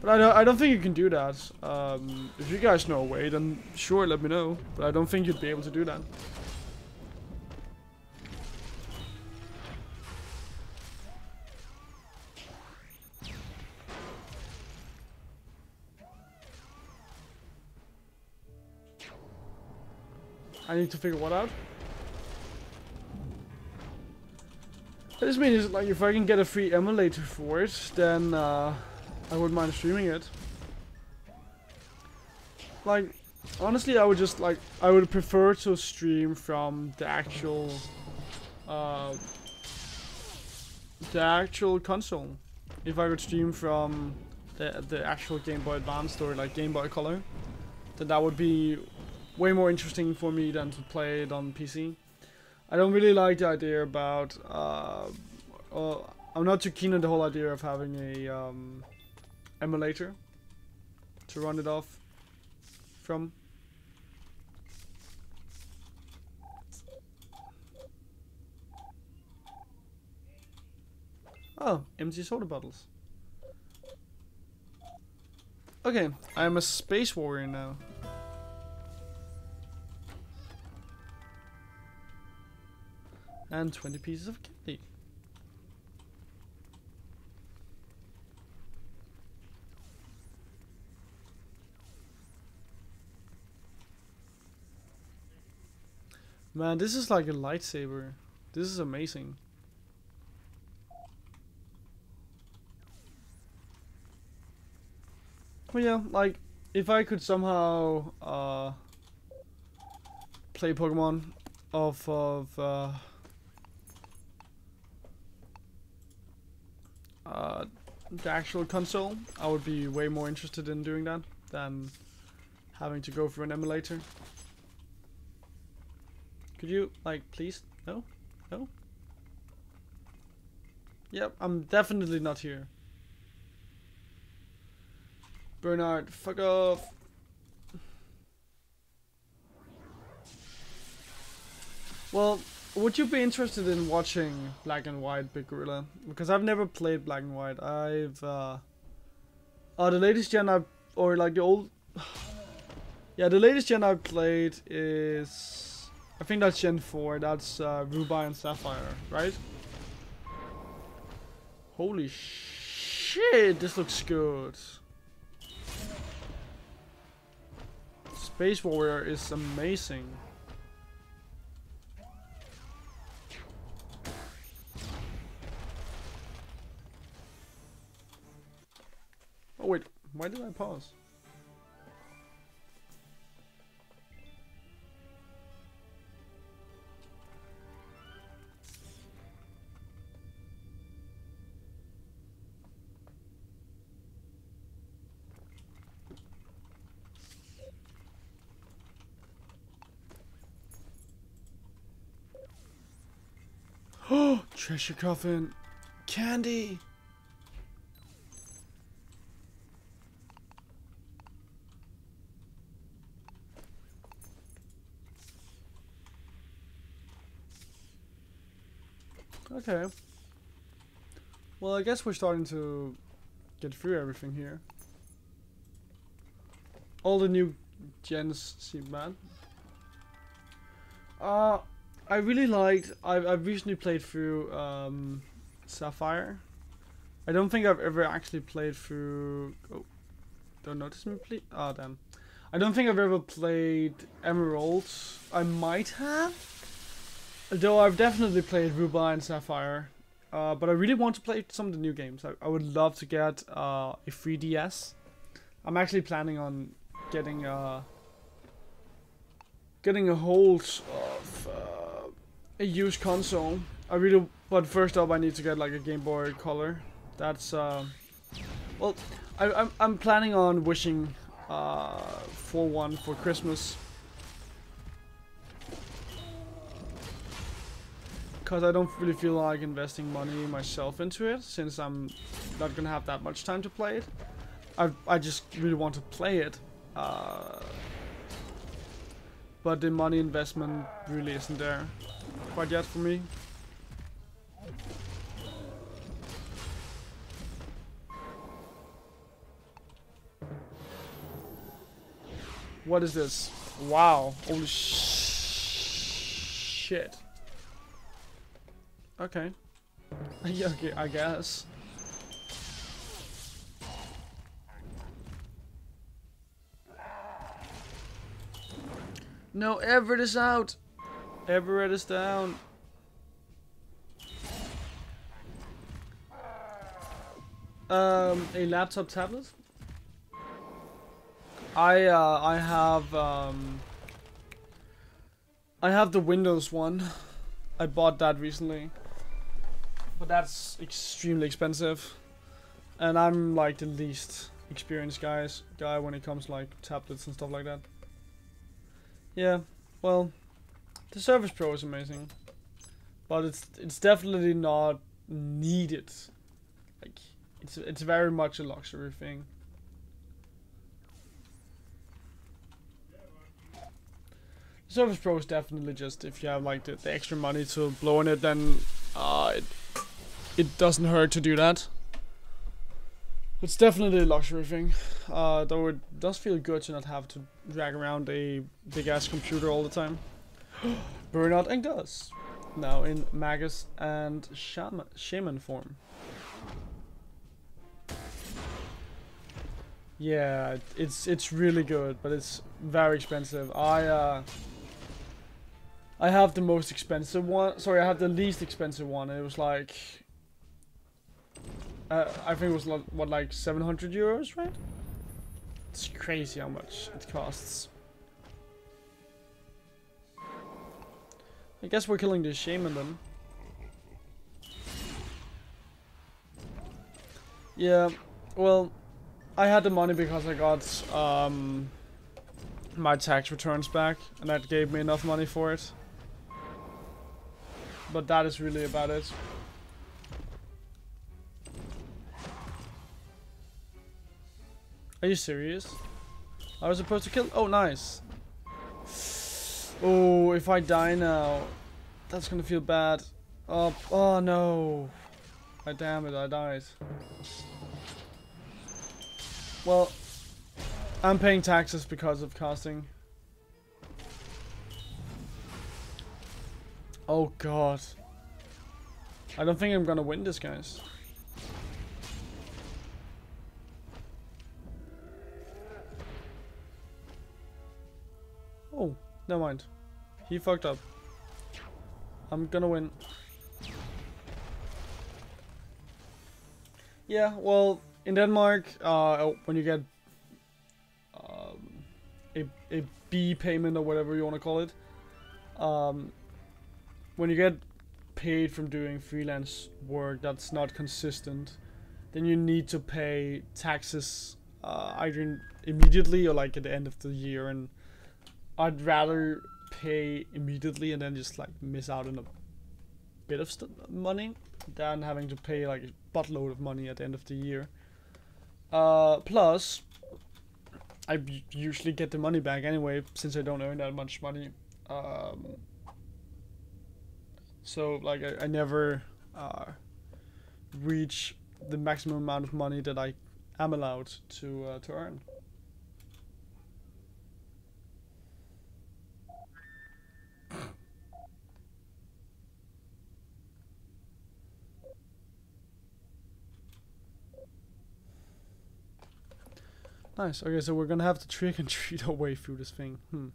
But I don't, I don't think you can do that. Um, if you guys know a way, then sure, let me know. But I don't think you'd be able to do that. I need to figure what out. This means like if I can get a free emulator for it, then uh, I wouldn't mind streaming it. Like, honestly, I would just like I would prefer to stream from the actual, uh, the actual console. If I could stream from the the actual Game Boy Advance or like Game Boy Color, then that would be way more interesting for me than to play it on PC. I don't really like the idea about. Uh, uh, I'm not too keen on the whole idea of having a um, emulator to run it off from. Oh, empty soda bottles. Okay, I'm a space warrior now. And 20 pieces of candy. Man, this is like a lightsaber. This is amazing. But yeah, like, if I could somehow, uh, play Pokemon off of, uh, uh, the actual console, I would be way more interested in doing that than having to go through an emulator. Could you, like, please? No? No? Yep, I'm definitely not here. Bernard, fuck off. Well, would you be interested in watching Black and White Big Gorilla? Because I've never played Black and White. I've, uh... Uh, the latest gen I've... Or, like, the old... yeah, the latest gen I've played is... I think that's Gen 4. That's, uh, Ruby and Sapphire, right? Holy shit, this looks good. Space Warrior is amazing. Oh wait, why did I pause? Oh, treasure coffin. Candy. Okay. Well, I guess we're starting to get through everything here. All the new gens seem bad. Uh, I really liked. I've I've recently played through um, Sapphire. I don't think I've ever actually played through. Oh, don't notice me, please. Oh damn. I don't think I've ever played Emerald. I might have. Though I've definitely played Ruby and Sapphire. Uh, but I really want to play some of the new games. I, I would love to get uh, a 3DS. I'm actually planning on getting uh, getting a hold of uh, a used console. I really, but first up, I need to get like a Game Boy Color. That's uh, well, I, I'm I'm planning on wishing uh, for one for Christmas. Because I don't really feel like investing money myself into it, since I'm not gonna have that much time to play it. I I just really want to play it. Uh, but the money investment really isn't there quite yet for me. What is this? Wow. Holy sh shit. Okay. yeah, okay, I guess. No, Everett is out. Everett is down. Um, a laptop tablet? I uh, I have um, I have the Windows one. I bought that recently, but that's extremely expensive, and I'm like the least experienced guys guy when it comes like tablets and stuff like that. Yeah, well, the Surface Pro is amazing, but it's it's definitely not needed. Like it's it's very much a luxury thing. Surface Pro is definitely just if you have like the, the extra money to blow on it, then uh, it it doesn't hurt to do that. It's definitely a luxury thing, uh, though it does feel good to not have to drag around a big ass computer all the time. Bernard and Gus, now in Magus and Shaman, Shaman form. Yeah, it's it's really good, but it's very expensive. I uh, I have the most expensive one. Sorry, I have the least expensive one. It was like, uh, I think it was what like 700 euros, right? It's crazy how much it costs. I guess we're killing the shaman then. Yeah, well, I had the money because I got um, my tax returns back, and that gave me enough money for it but that is really about it. Are you serious? I was supposed to kill- oh nice. Oh, if I die now, that's gonna feel bad. Oh, oh no. I damn it, I died. Well, I'm paying taxes because of casting. Oh god. I don't think I'm gonna win this, guys. Oh, never mind. He fucked up. I'm gonna win. Yeah, well, in Denmark, uh, when you get um, a, a B payment or whatever you want to call it, um, when you get paid from doing freelance work that's not consistent, then you need to pay taxes uh, either immediately or like at the end of the year. And I'd rather pay immediately and then just like miss out on a bit of money than having to pay like a buttload of money at the end of the year. Uh, plus, I usually get the money back anyway since I don't earn that much money. Um, so like I, I never uh, reach the maximum amount of money that I am allowed to uh, to earn. Nice. Okay, so we're gonna have to trick and treat our way through this thing. Hmm.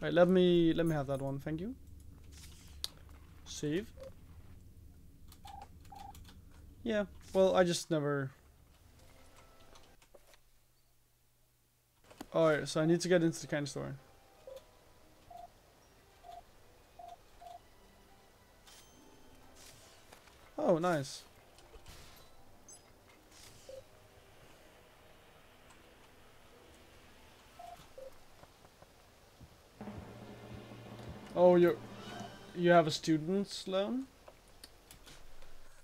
Alright, let me let me have that one, thank you. Save. Yeah, well, I just never... Alright, so I need to get into the candy store. Oh, nice. Oh, you're you have a student's loan?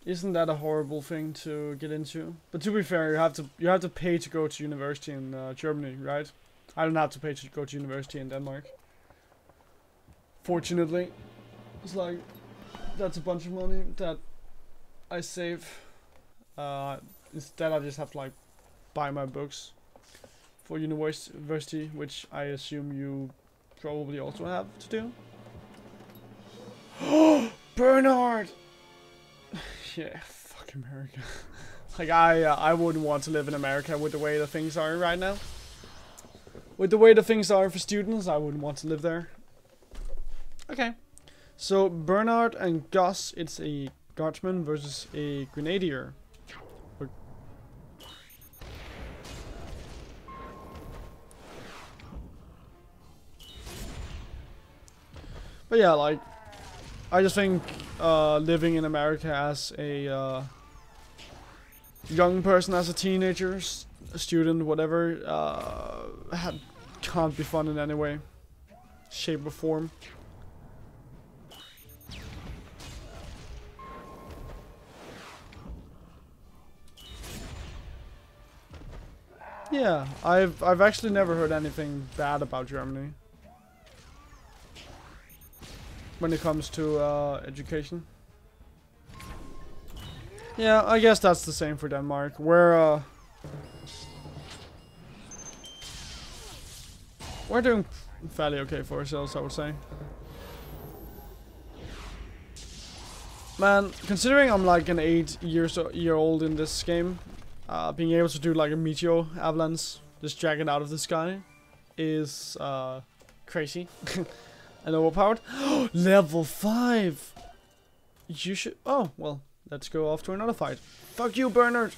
Isn't that a horrible thing to get into? But to be fair, you have to you have to pay to go to university in uh, Germany, right? I don't have to pay to go to university in Denmark. Fortunately, it's like that's a bunch of money that I save. Uh, instead, I just have to like buy my books for university, which I assume you probably also have to do. Bernard! yeah, fuck America. like, I, uh, I wouldn't want to live in America with the way the things are right now. With the way the things are for students, I wouldn't want to live there. Okay. So, Bernard and Gus, it's a guardsman versus a grenadier. But yeah, like, I just think uh, living in America as a uh, young person, as a teenager, a student, whatever, uh, had, can't be fun in any way, shape or form. Yeah, I've I've actually never heard anything bad about Germany when it comes to uh, education. Yeah, I guess that's the same for Denmark. We're uh, we're doing fairly okay for ourselves, I would say. Man, considering I'm like an eight years year old in this game, uh, being able to do like a meteor avalanche, just drag it out of the sky, is uh, crazy and overpowered. Level 5! You should... Oh, well, let's go off to another fight. Fuck you, Bernard!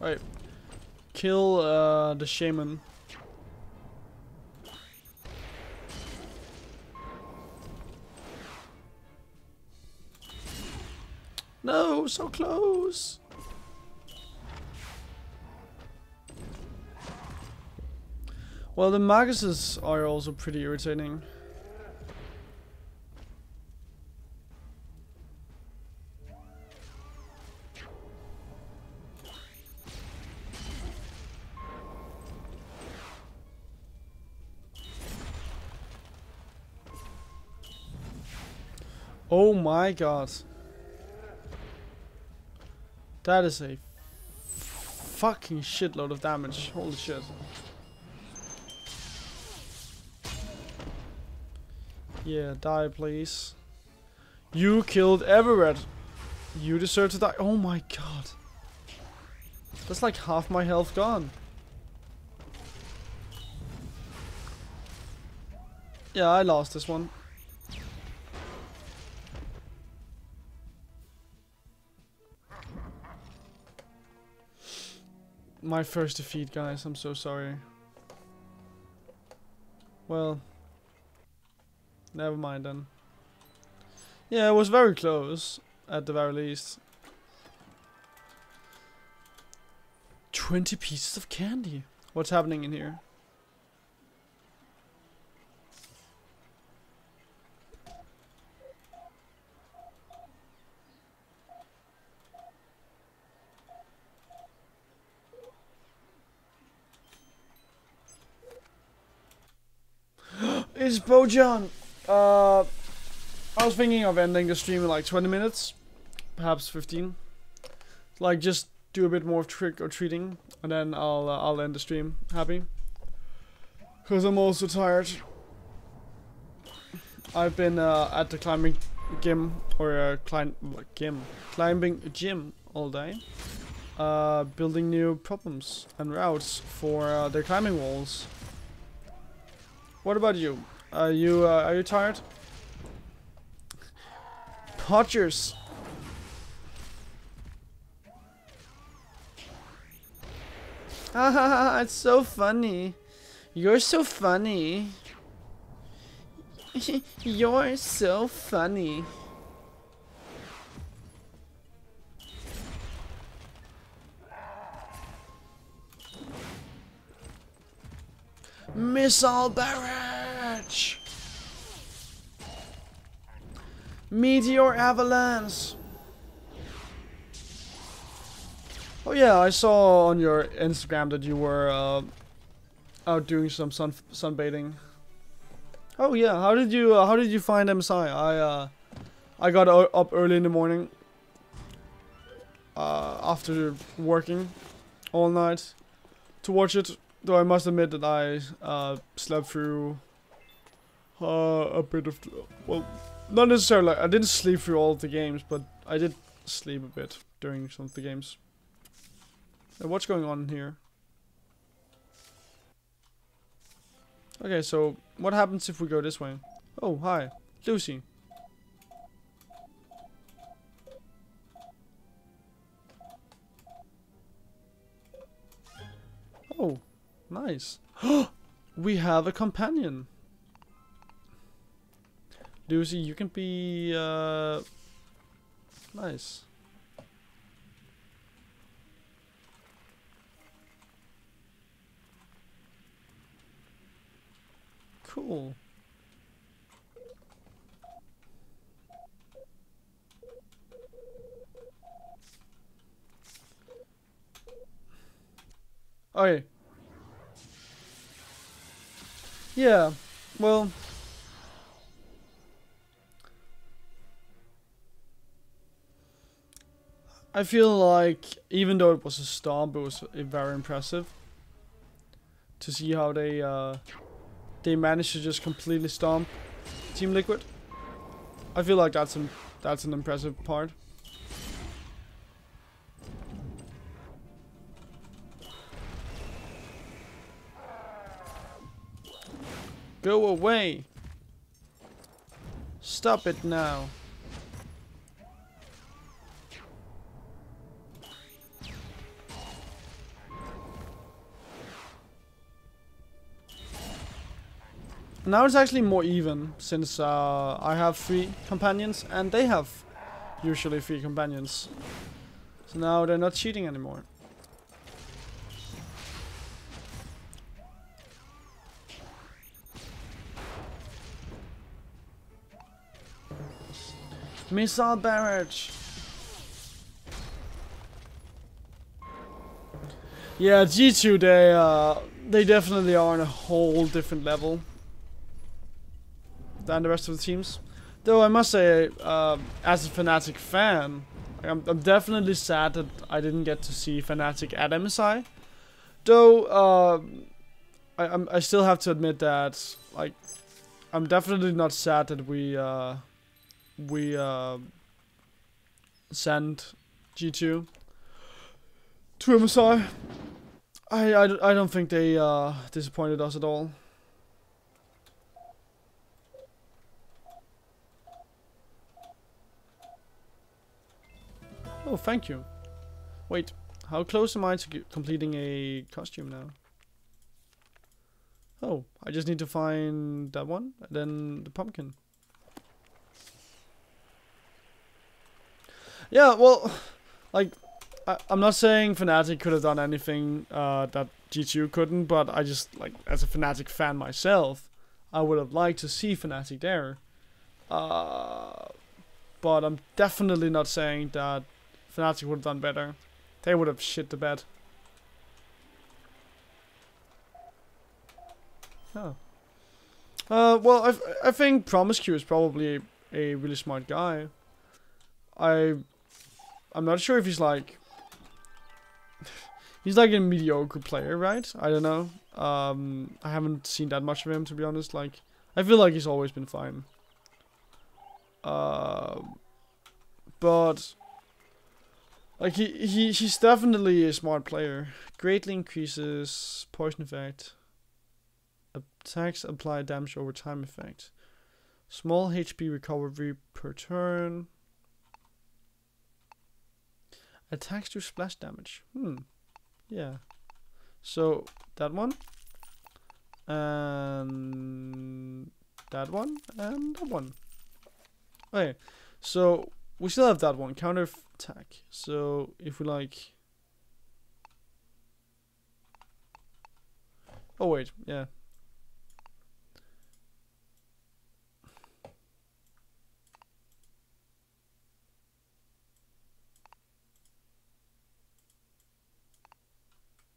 Alright. Kill uh, the shaman. No, so close. Well, the Maguses are also pretty irritating. Oh my god. That is a fucking shitload of damage. Holy shit. Yeah, die please. You killed Everett. You deserve to die. Oh my god. That's like half my health gone. Yeah, I lost this one. My first defeat, guys. I'm so sorry. Well, never mind then. Yeah, it was very close, at the very least. 20 pieces of candy. What's happening in here? It's Bojan. Uh, I was thinking of ending the stream in like 20 minutes, perhaps 15. Like just do a bit more trick or treating, and then I'll uh, I'll end the stream happy. Cause I'm also tired. I've been uh, at the climbing gym or uh, climb gym climbing gym all day, uh, building new problems and routes for uh, their climbing walls. What about you? Are you uh, are you tired? Podgers. Ah, it's so funny. You're so funny. You're so funny. Missile barrage! Meteor avalanche! Oh yeah, I saw on your Instagram that you were uh, out doing some sun sunbathing. Oh yeah, how did you uh, how did you find MSI? I uh, I got up early in the morning uh, after working all night to watch it Though I must admit that I uh, slept through uh, a bit of, well, not necessarily, like, I didn't sleep through all the games, but I did sleep a bit during some of the games. And what's going on here? Okay, so what happens if we go this way? Oh, hi, Lucy. Oh, nice. we have a companion. Lucy, you can be uh, nice. Cool. Okay. Yeah, well... I feel like, even though it was a stomp, it was very impressive. To see how they, uh, they managed to just completely stomp Team Liquid. I feel like that's an, that's an impressive part. Go away! Stop it now. Now it's actually more even, since uh, I have three companions and they have usually three companions. So now they're not cheating anymore. Missile barrage. Yeah, G2 they uh they definitely are on a whole different level than the rest of the teams. Though I must say, uh, as a Fnatic fan, I'm, I'm, definitely sad that I didn't get to see Fnatic at MSI. Though uh, I, I still have to admit that like I'm definitely not sad that we uh, we uh, send G2 to MSI. I, I, I don't think they uh, disappointed us at all. Oh, thank you. Wait, how close am I to completing a costume now? Oh, I just need to find that one, and then the pumpkin. Yeah, well, like, I, am not saying Fnatic could have done anything uh, that G2 couldn't, but I just, like, as a Fnatic fan myself, I would have liked to see Fnatic there. Uh, but I'm definitely not saying that Fnatic would have done better. They would have shit the bed. Oh. Uh, well, I, I think Promisq is probably a really smart guy. I, I'm not sure if he's like, he's like a mediocre player, right? I don't know. Um, I haven't seen that much of him to be honest. Like, I feel like he's always been fine. Uh, but like he, he he's definitely a smart player. Greatly increases poison effect. Attacks apply damage over time effect. Small HP recovery per turn. Attacks do splash damage. Hmm. Yeah. So that one. And that one. And that one. Okay. So we still have that one. Counter attack. So if we like... Oh wait, yeah.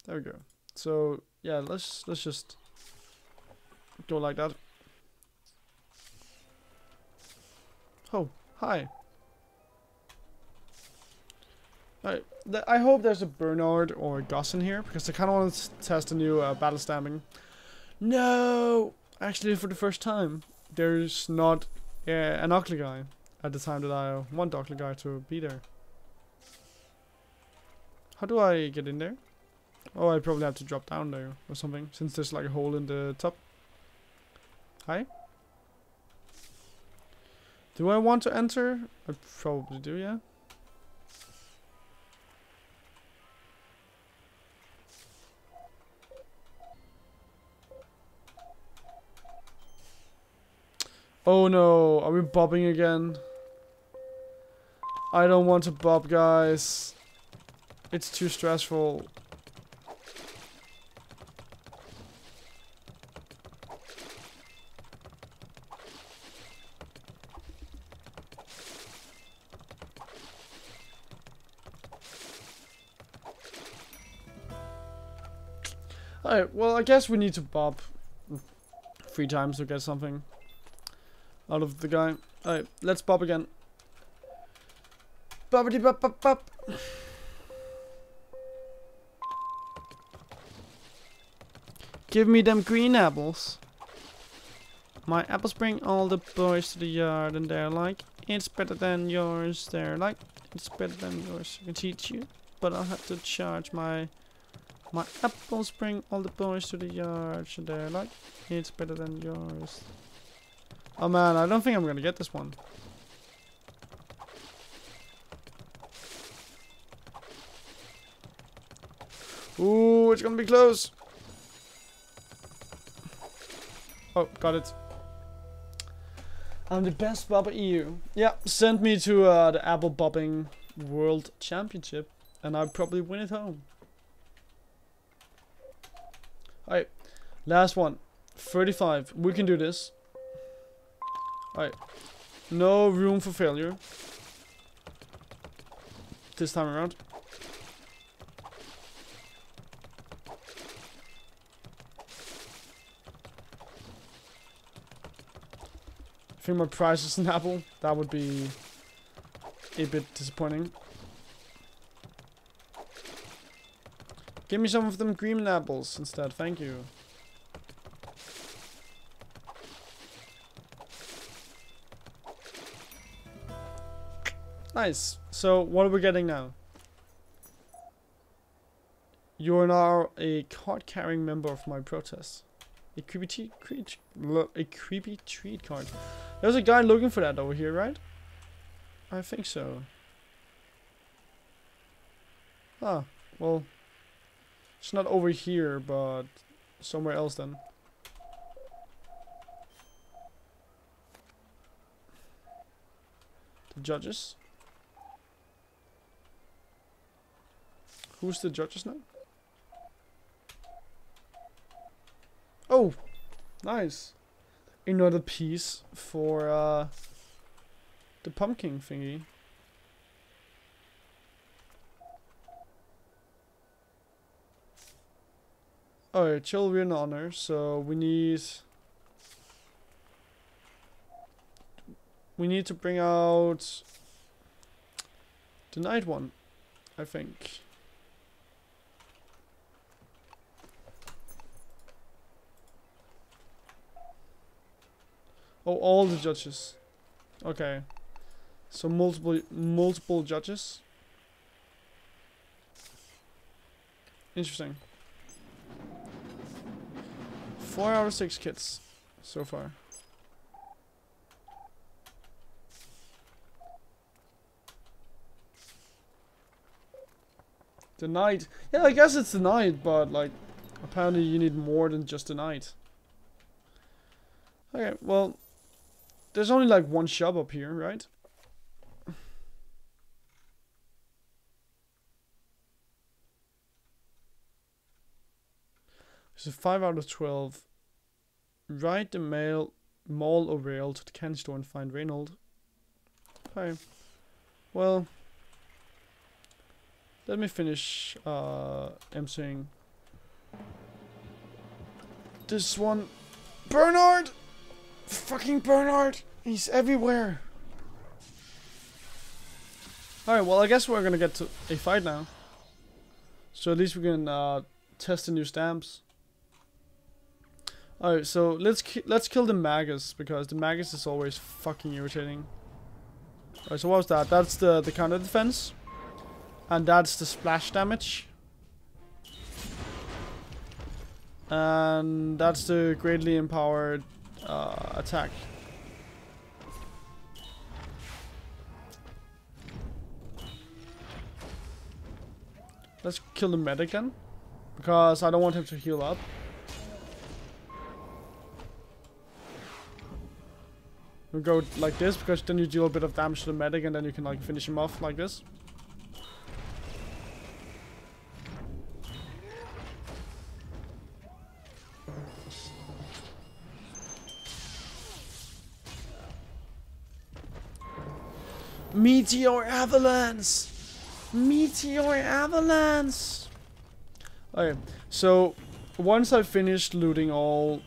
There we go. So yeah, let's let's just go like that. Oh, hi. I, I hope there's a Bernard or a Gus in here, because I kind of want to test a new uh, battle stabbing. No! Actually, for the first time, there's not uh, an Octa guy at the time that I want Octa guy to be there. How do I get in there? Oh, I probably have to drop down there or something, since there's like a hole in the top. Hi? Do I want to enter? I probably do, yeah. Oh no, are we bobbing again? I don't want to bob, guys. It's too stressful. Alright, well, I guess we need to bob three times to get something out of the guy. Alright, let's pop again. Bobbity bop bop bop. Give me them green apples. My apples bring all the boys to the yard and they're like, it's better than yours. They're like, it's better than yours. I can teach you, but I'll have to charge my my apples bring all the boys to the yard, and they're like, it's better than yours. Oh man, I don't think I'm gonna get this one. Ooh, it's gonna be close. Oh, got it. I'm the best bobber EU. Yeah, send me to uh, the apple bobbing world championship and I'll probably win it home. Alright, last one. 35. We can do this. Alright. No room for failure. This time around. I think my prize apple. That would be a bit disappointing. Give me some of them green apples instead, thank you. Nice. So, what are we getting now? You are now a card-carrying member of my protest. A creepy, treat, a creepy treat card. There's a guy looking for that over here, right? I think so. Ah, well, it's not over here, but somewhere else then. The judges. Who's the judges now? Oh, nice. Another piece for uh, the pumpkin thingy. Alright, children honor, so we need... We need to bring out... The night one, I think. Oh, all the judges. Okay. So multiple multiple judges. Interesting. Four out of six kits so far. The knight. Yeah, I guess it's the knight, but like, apparently you need more than just knight. Okay, well, there's only like one shop up here, right? So 5 out of 12. Write the mail, mall or rail to the candy store and find Reynold. Okay. Well, let me finish uh, emceeing this one. Bernard! Fucking Bernard! He's everywhere! Alright, well I guess we're gonna get to a fight now. So at least we can uh, test the new stamps. Alright, so let's ki let's kill the Magus because the Magus is always fucking irritating. Alright, so what was that? That's the, the counter defense. And that's the splash damage. And that's the greatly empowered uh, attack. Let's kill the medic then. Because I don't want him to heal up. We'll go like this because then you deal a bit of damage to the medic and then you can like finish him off like this. Meteor avalanche! Meteor avalanche! Okay, so once I've finished looting all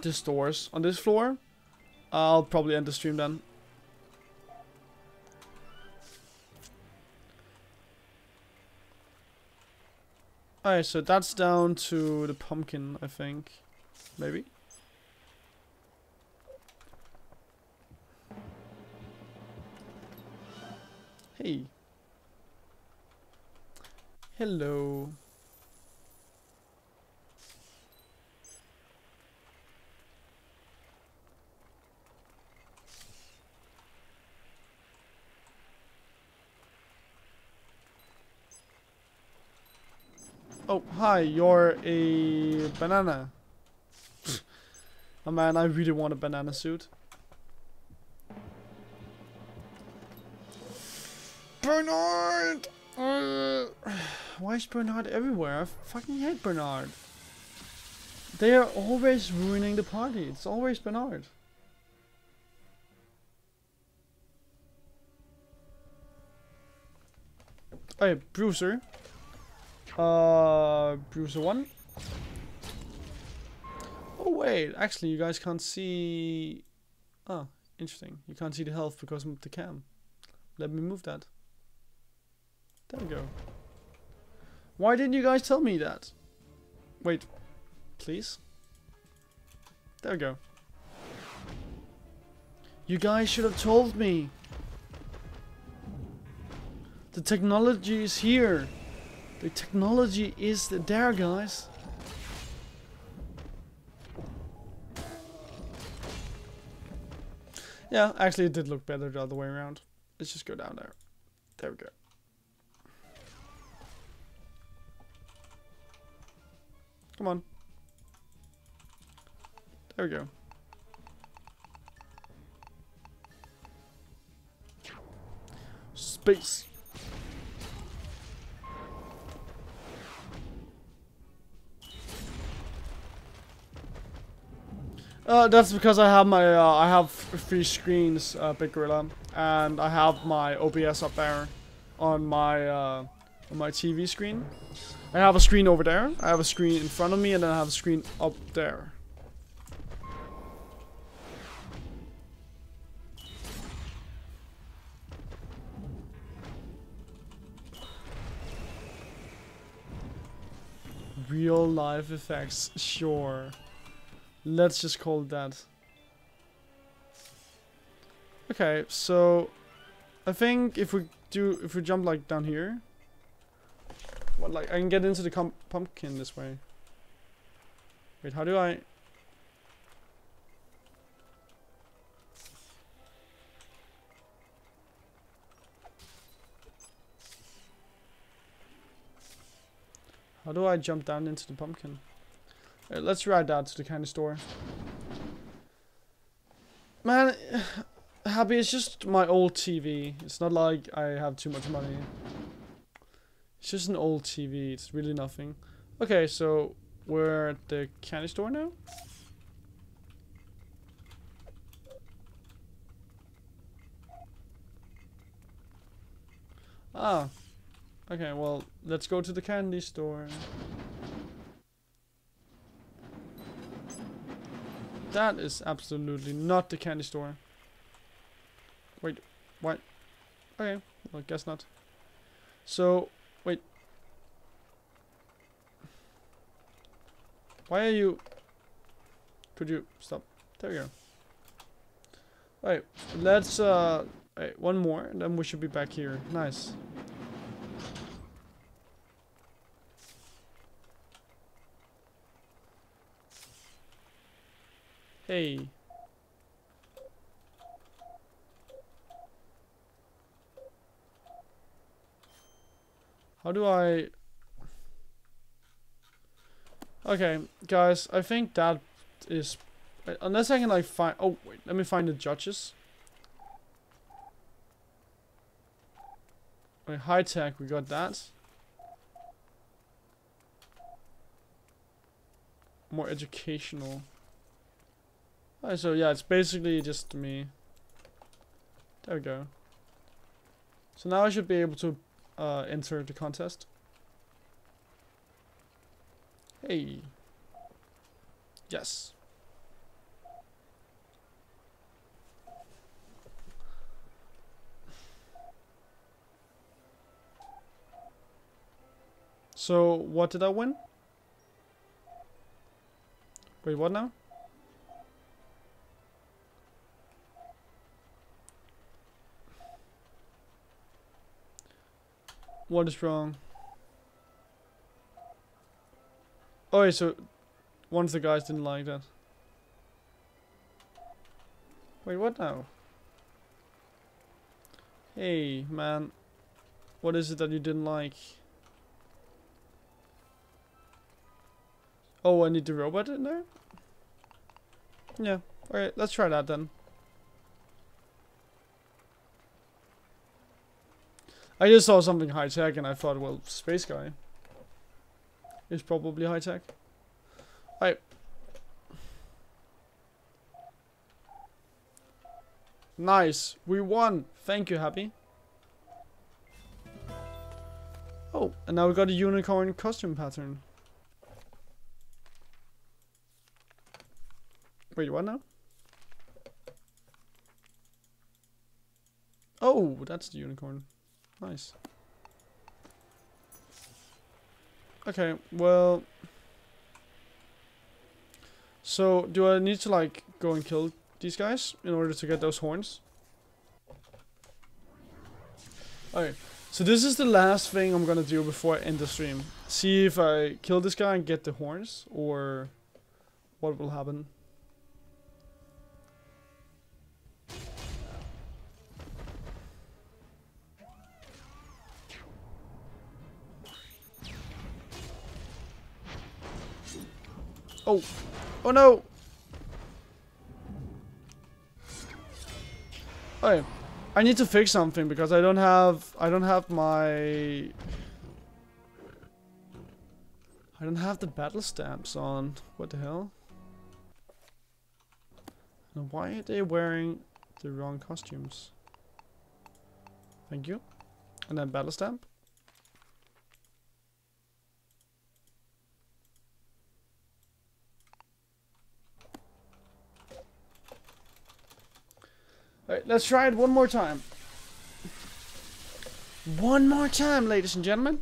the stores on this floor, I'll probably end the stream then. Alright, so that's down to the pumpkin, I think. Maybe? Hey. Hello. Oh, hi, you're a banana. oh man, I really want a banana suit. Bernard! Uh, why is Bernard everywhere? I fucking hate Bernard. They are always ruining the party. It's always Bernard. Hey, Bruiser. Uh, Bruiser 1. Oh wait, actually you guys can't see... Oh, interesting. You can't see the health because of the cam. Let me move that. There we go. Why didn't you guys tell me that? Wait, please? There we go. You guys should have told me. The technology is here. The technology is there, guys. Yeah, actually it did look better the other way around. Let's just go down there. There we go. Come on. There we go. Space. Uh, that's because I have my uh, I have three screens, uh, Big Gorilla, and I have my OBS up there on my uh, on my TV screen. I have a screen over there, I have a screen in front of me, and then I have a screen up there. Real life effects, sure. Let's just call it that. Okay, so I think if we do, if we jump like down here, what like I can get into the pumpkin this way. Wait, how do I? How do I jump down into the pumpkin? Right, let's ride down to the candy store. Man, Happy, it's just my old TV. It's not like I have too much money. It's just an old TV. It's really nothing. Okay, so we're at the candy store now? Ah. Okay, well, let's go to the candy store. That is absolutely not the candy store. Wait, what? Okay, well, I guess not. So, wait. Why are you... Could you stop? There we go. Alright, let's, uh... Wait, one more, and then we should be back here. Nice. Hey. How do I... Okay, guys, I think that is unless I can like find. Oh wait, let me find the judges. Wait, high tech, we got that. More educational. Alright, so yeah, it's basically just me. There we go. So now I should be able to uh, enter the contest. Hey. Yes. So, what did I win? Wait, what now? What is wrong? Oh, so one of the guys didn't like that. Wait, what now? Hey, man. What is it that you didn't like? Oh, I need the robot in there? Yeah. Alright, let's try that then. I just saw something high tech and I thought, well, space guy is probably high tech. Alright. Nice. We won. Thank you, Happy. Oh, and now we got a unicorn costume pattern. Wait, what now? Oh, that's the unicorn. Nice. Okay, well... So, do I need to, like, go and kill these guys in order to get those horns? Alright, so this is the last thing I'm gonna do before I end the stream. See if I kill this guy and get the horns, or what will happen. Oh. Oh no. Okay. I need to fix something because I don't have I don't have my I don't have the battle stamps on. What the hell? And why are they wearing the wrong costumes? Thank you. And then battle stamp. Let's try it one more time. One more time, ladies and gentlemen.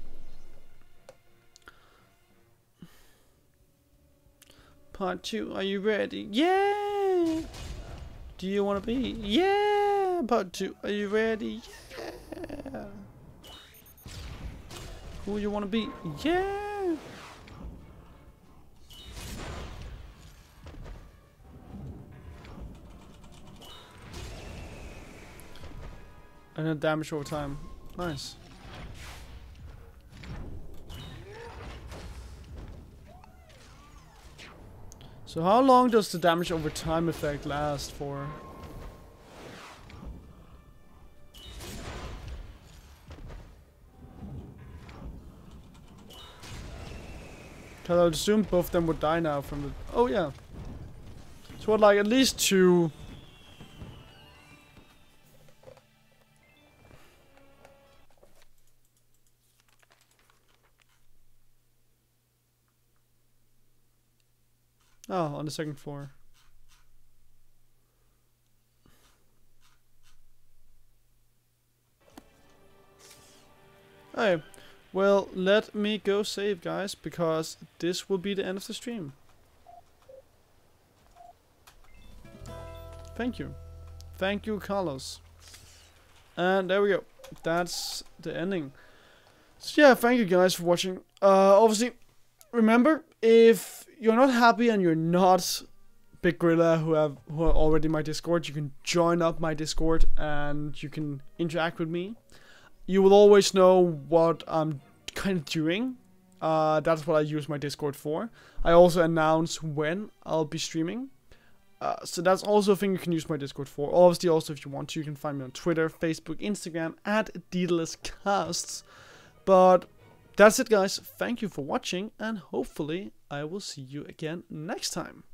Part two, are you ready? Yeah! Do you want to be? Yeah! Part two, are you ready? Yeah! Who you want to be? Yeah! And damage over time. Nice. So how long does the damage over time effect last for? Cause I would assume both of them would die now from the... Oh yeah. So what, like at least two the second floor. Hey, well, let me go save, guys, because this will be the end of the stream. Thank you. Thank you, Carlos. And there we go. That's the ending. So yeah, thank you guys for watching. Uh, obviously, remember, if you're not happy and you're not Big Gorilla who have who are already my Discord, you can join up my Discord and you can interact with me. You will always know what I'm kind of doing. Uh, that's what I use my Discord for. I also announce when I'll be streaming. Uh, so that's also a thing you can use my Discord for. Obviously, also if you want to, you can find me on Twitter, Facebook, Instagram at Casts. But that's it, guys. Thank you for watching, and hopefully I will see you again next time.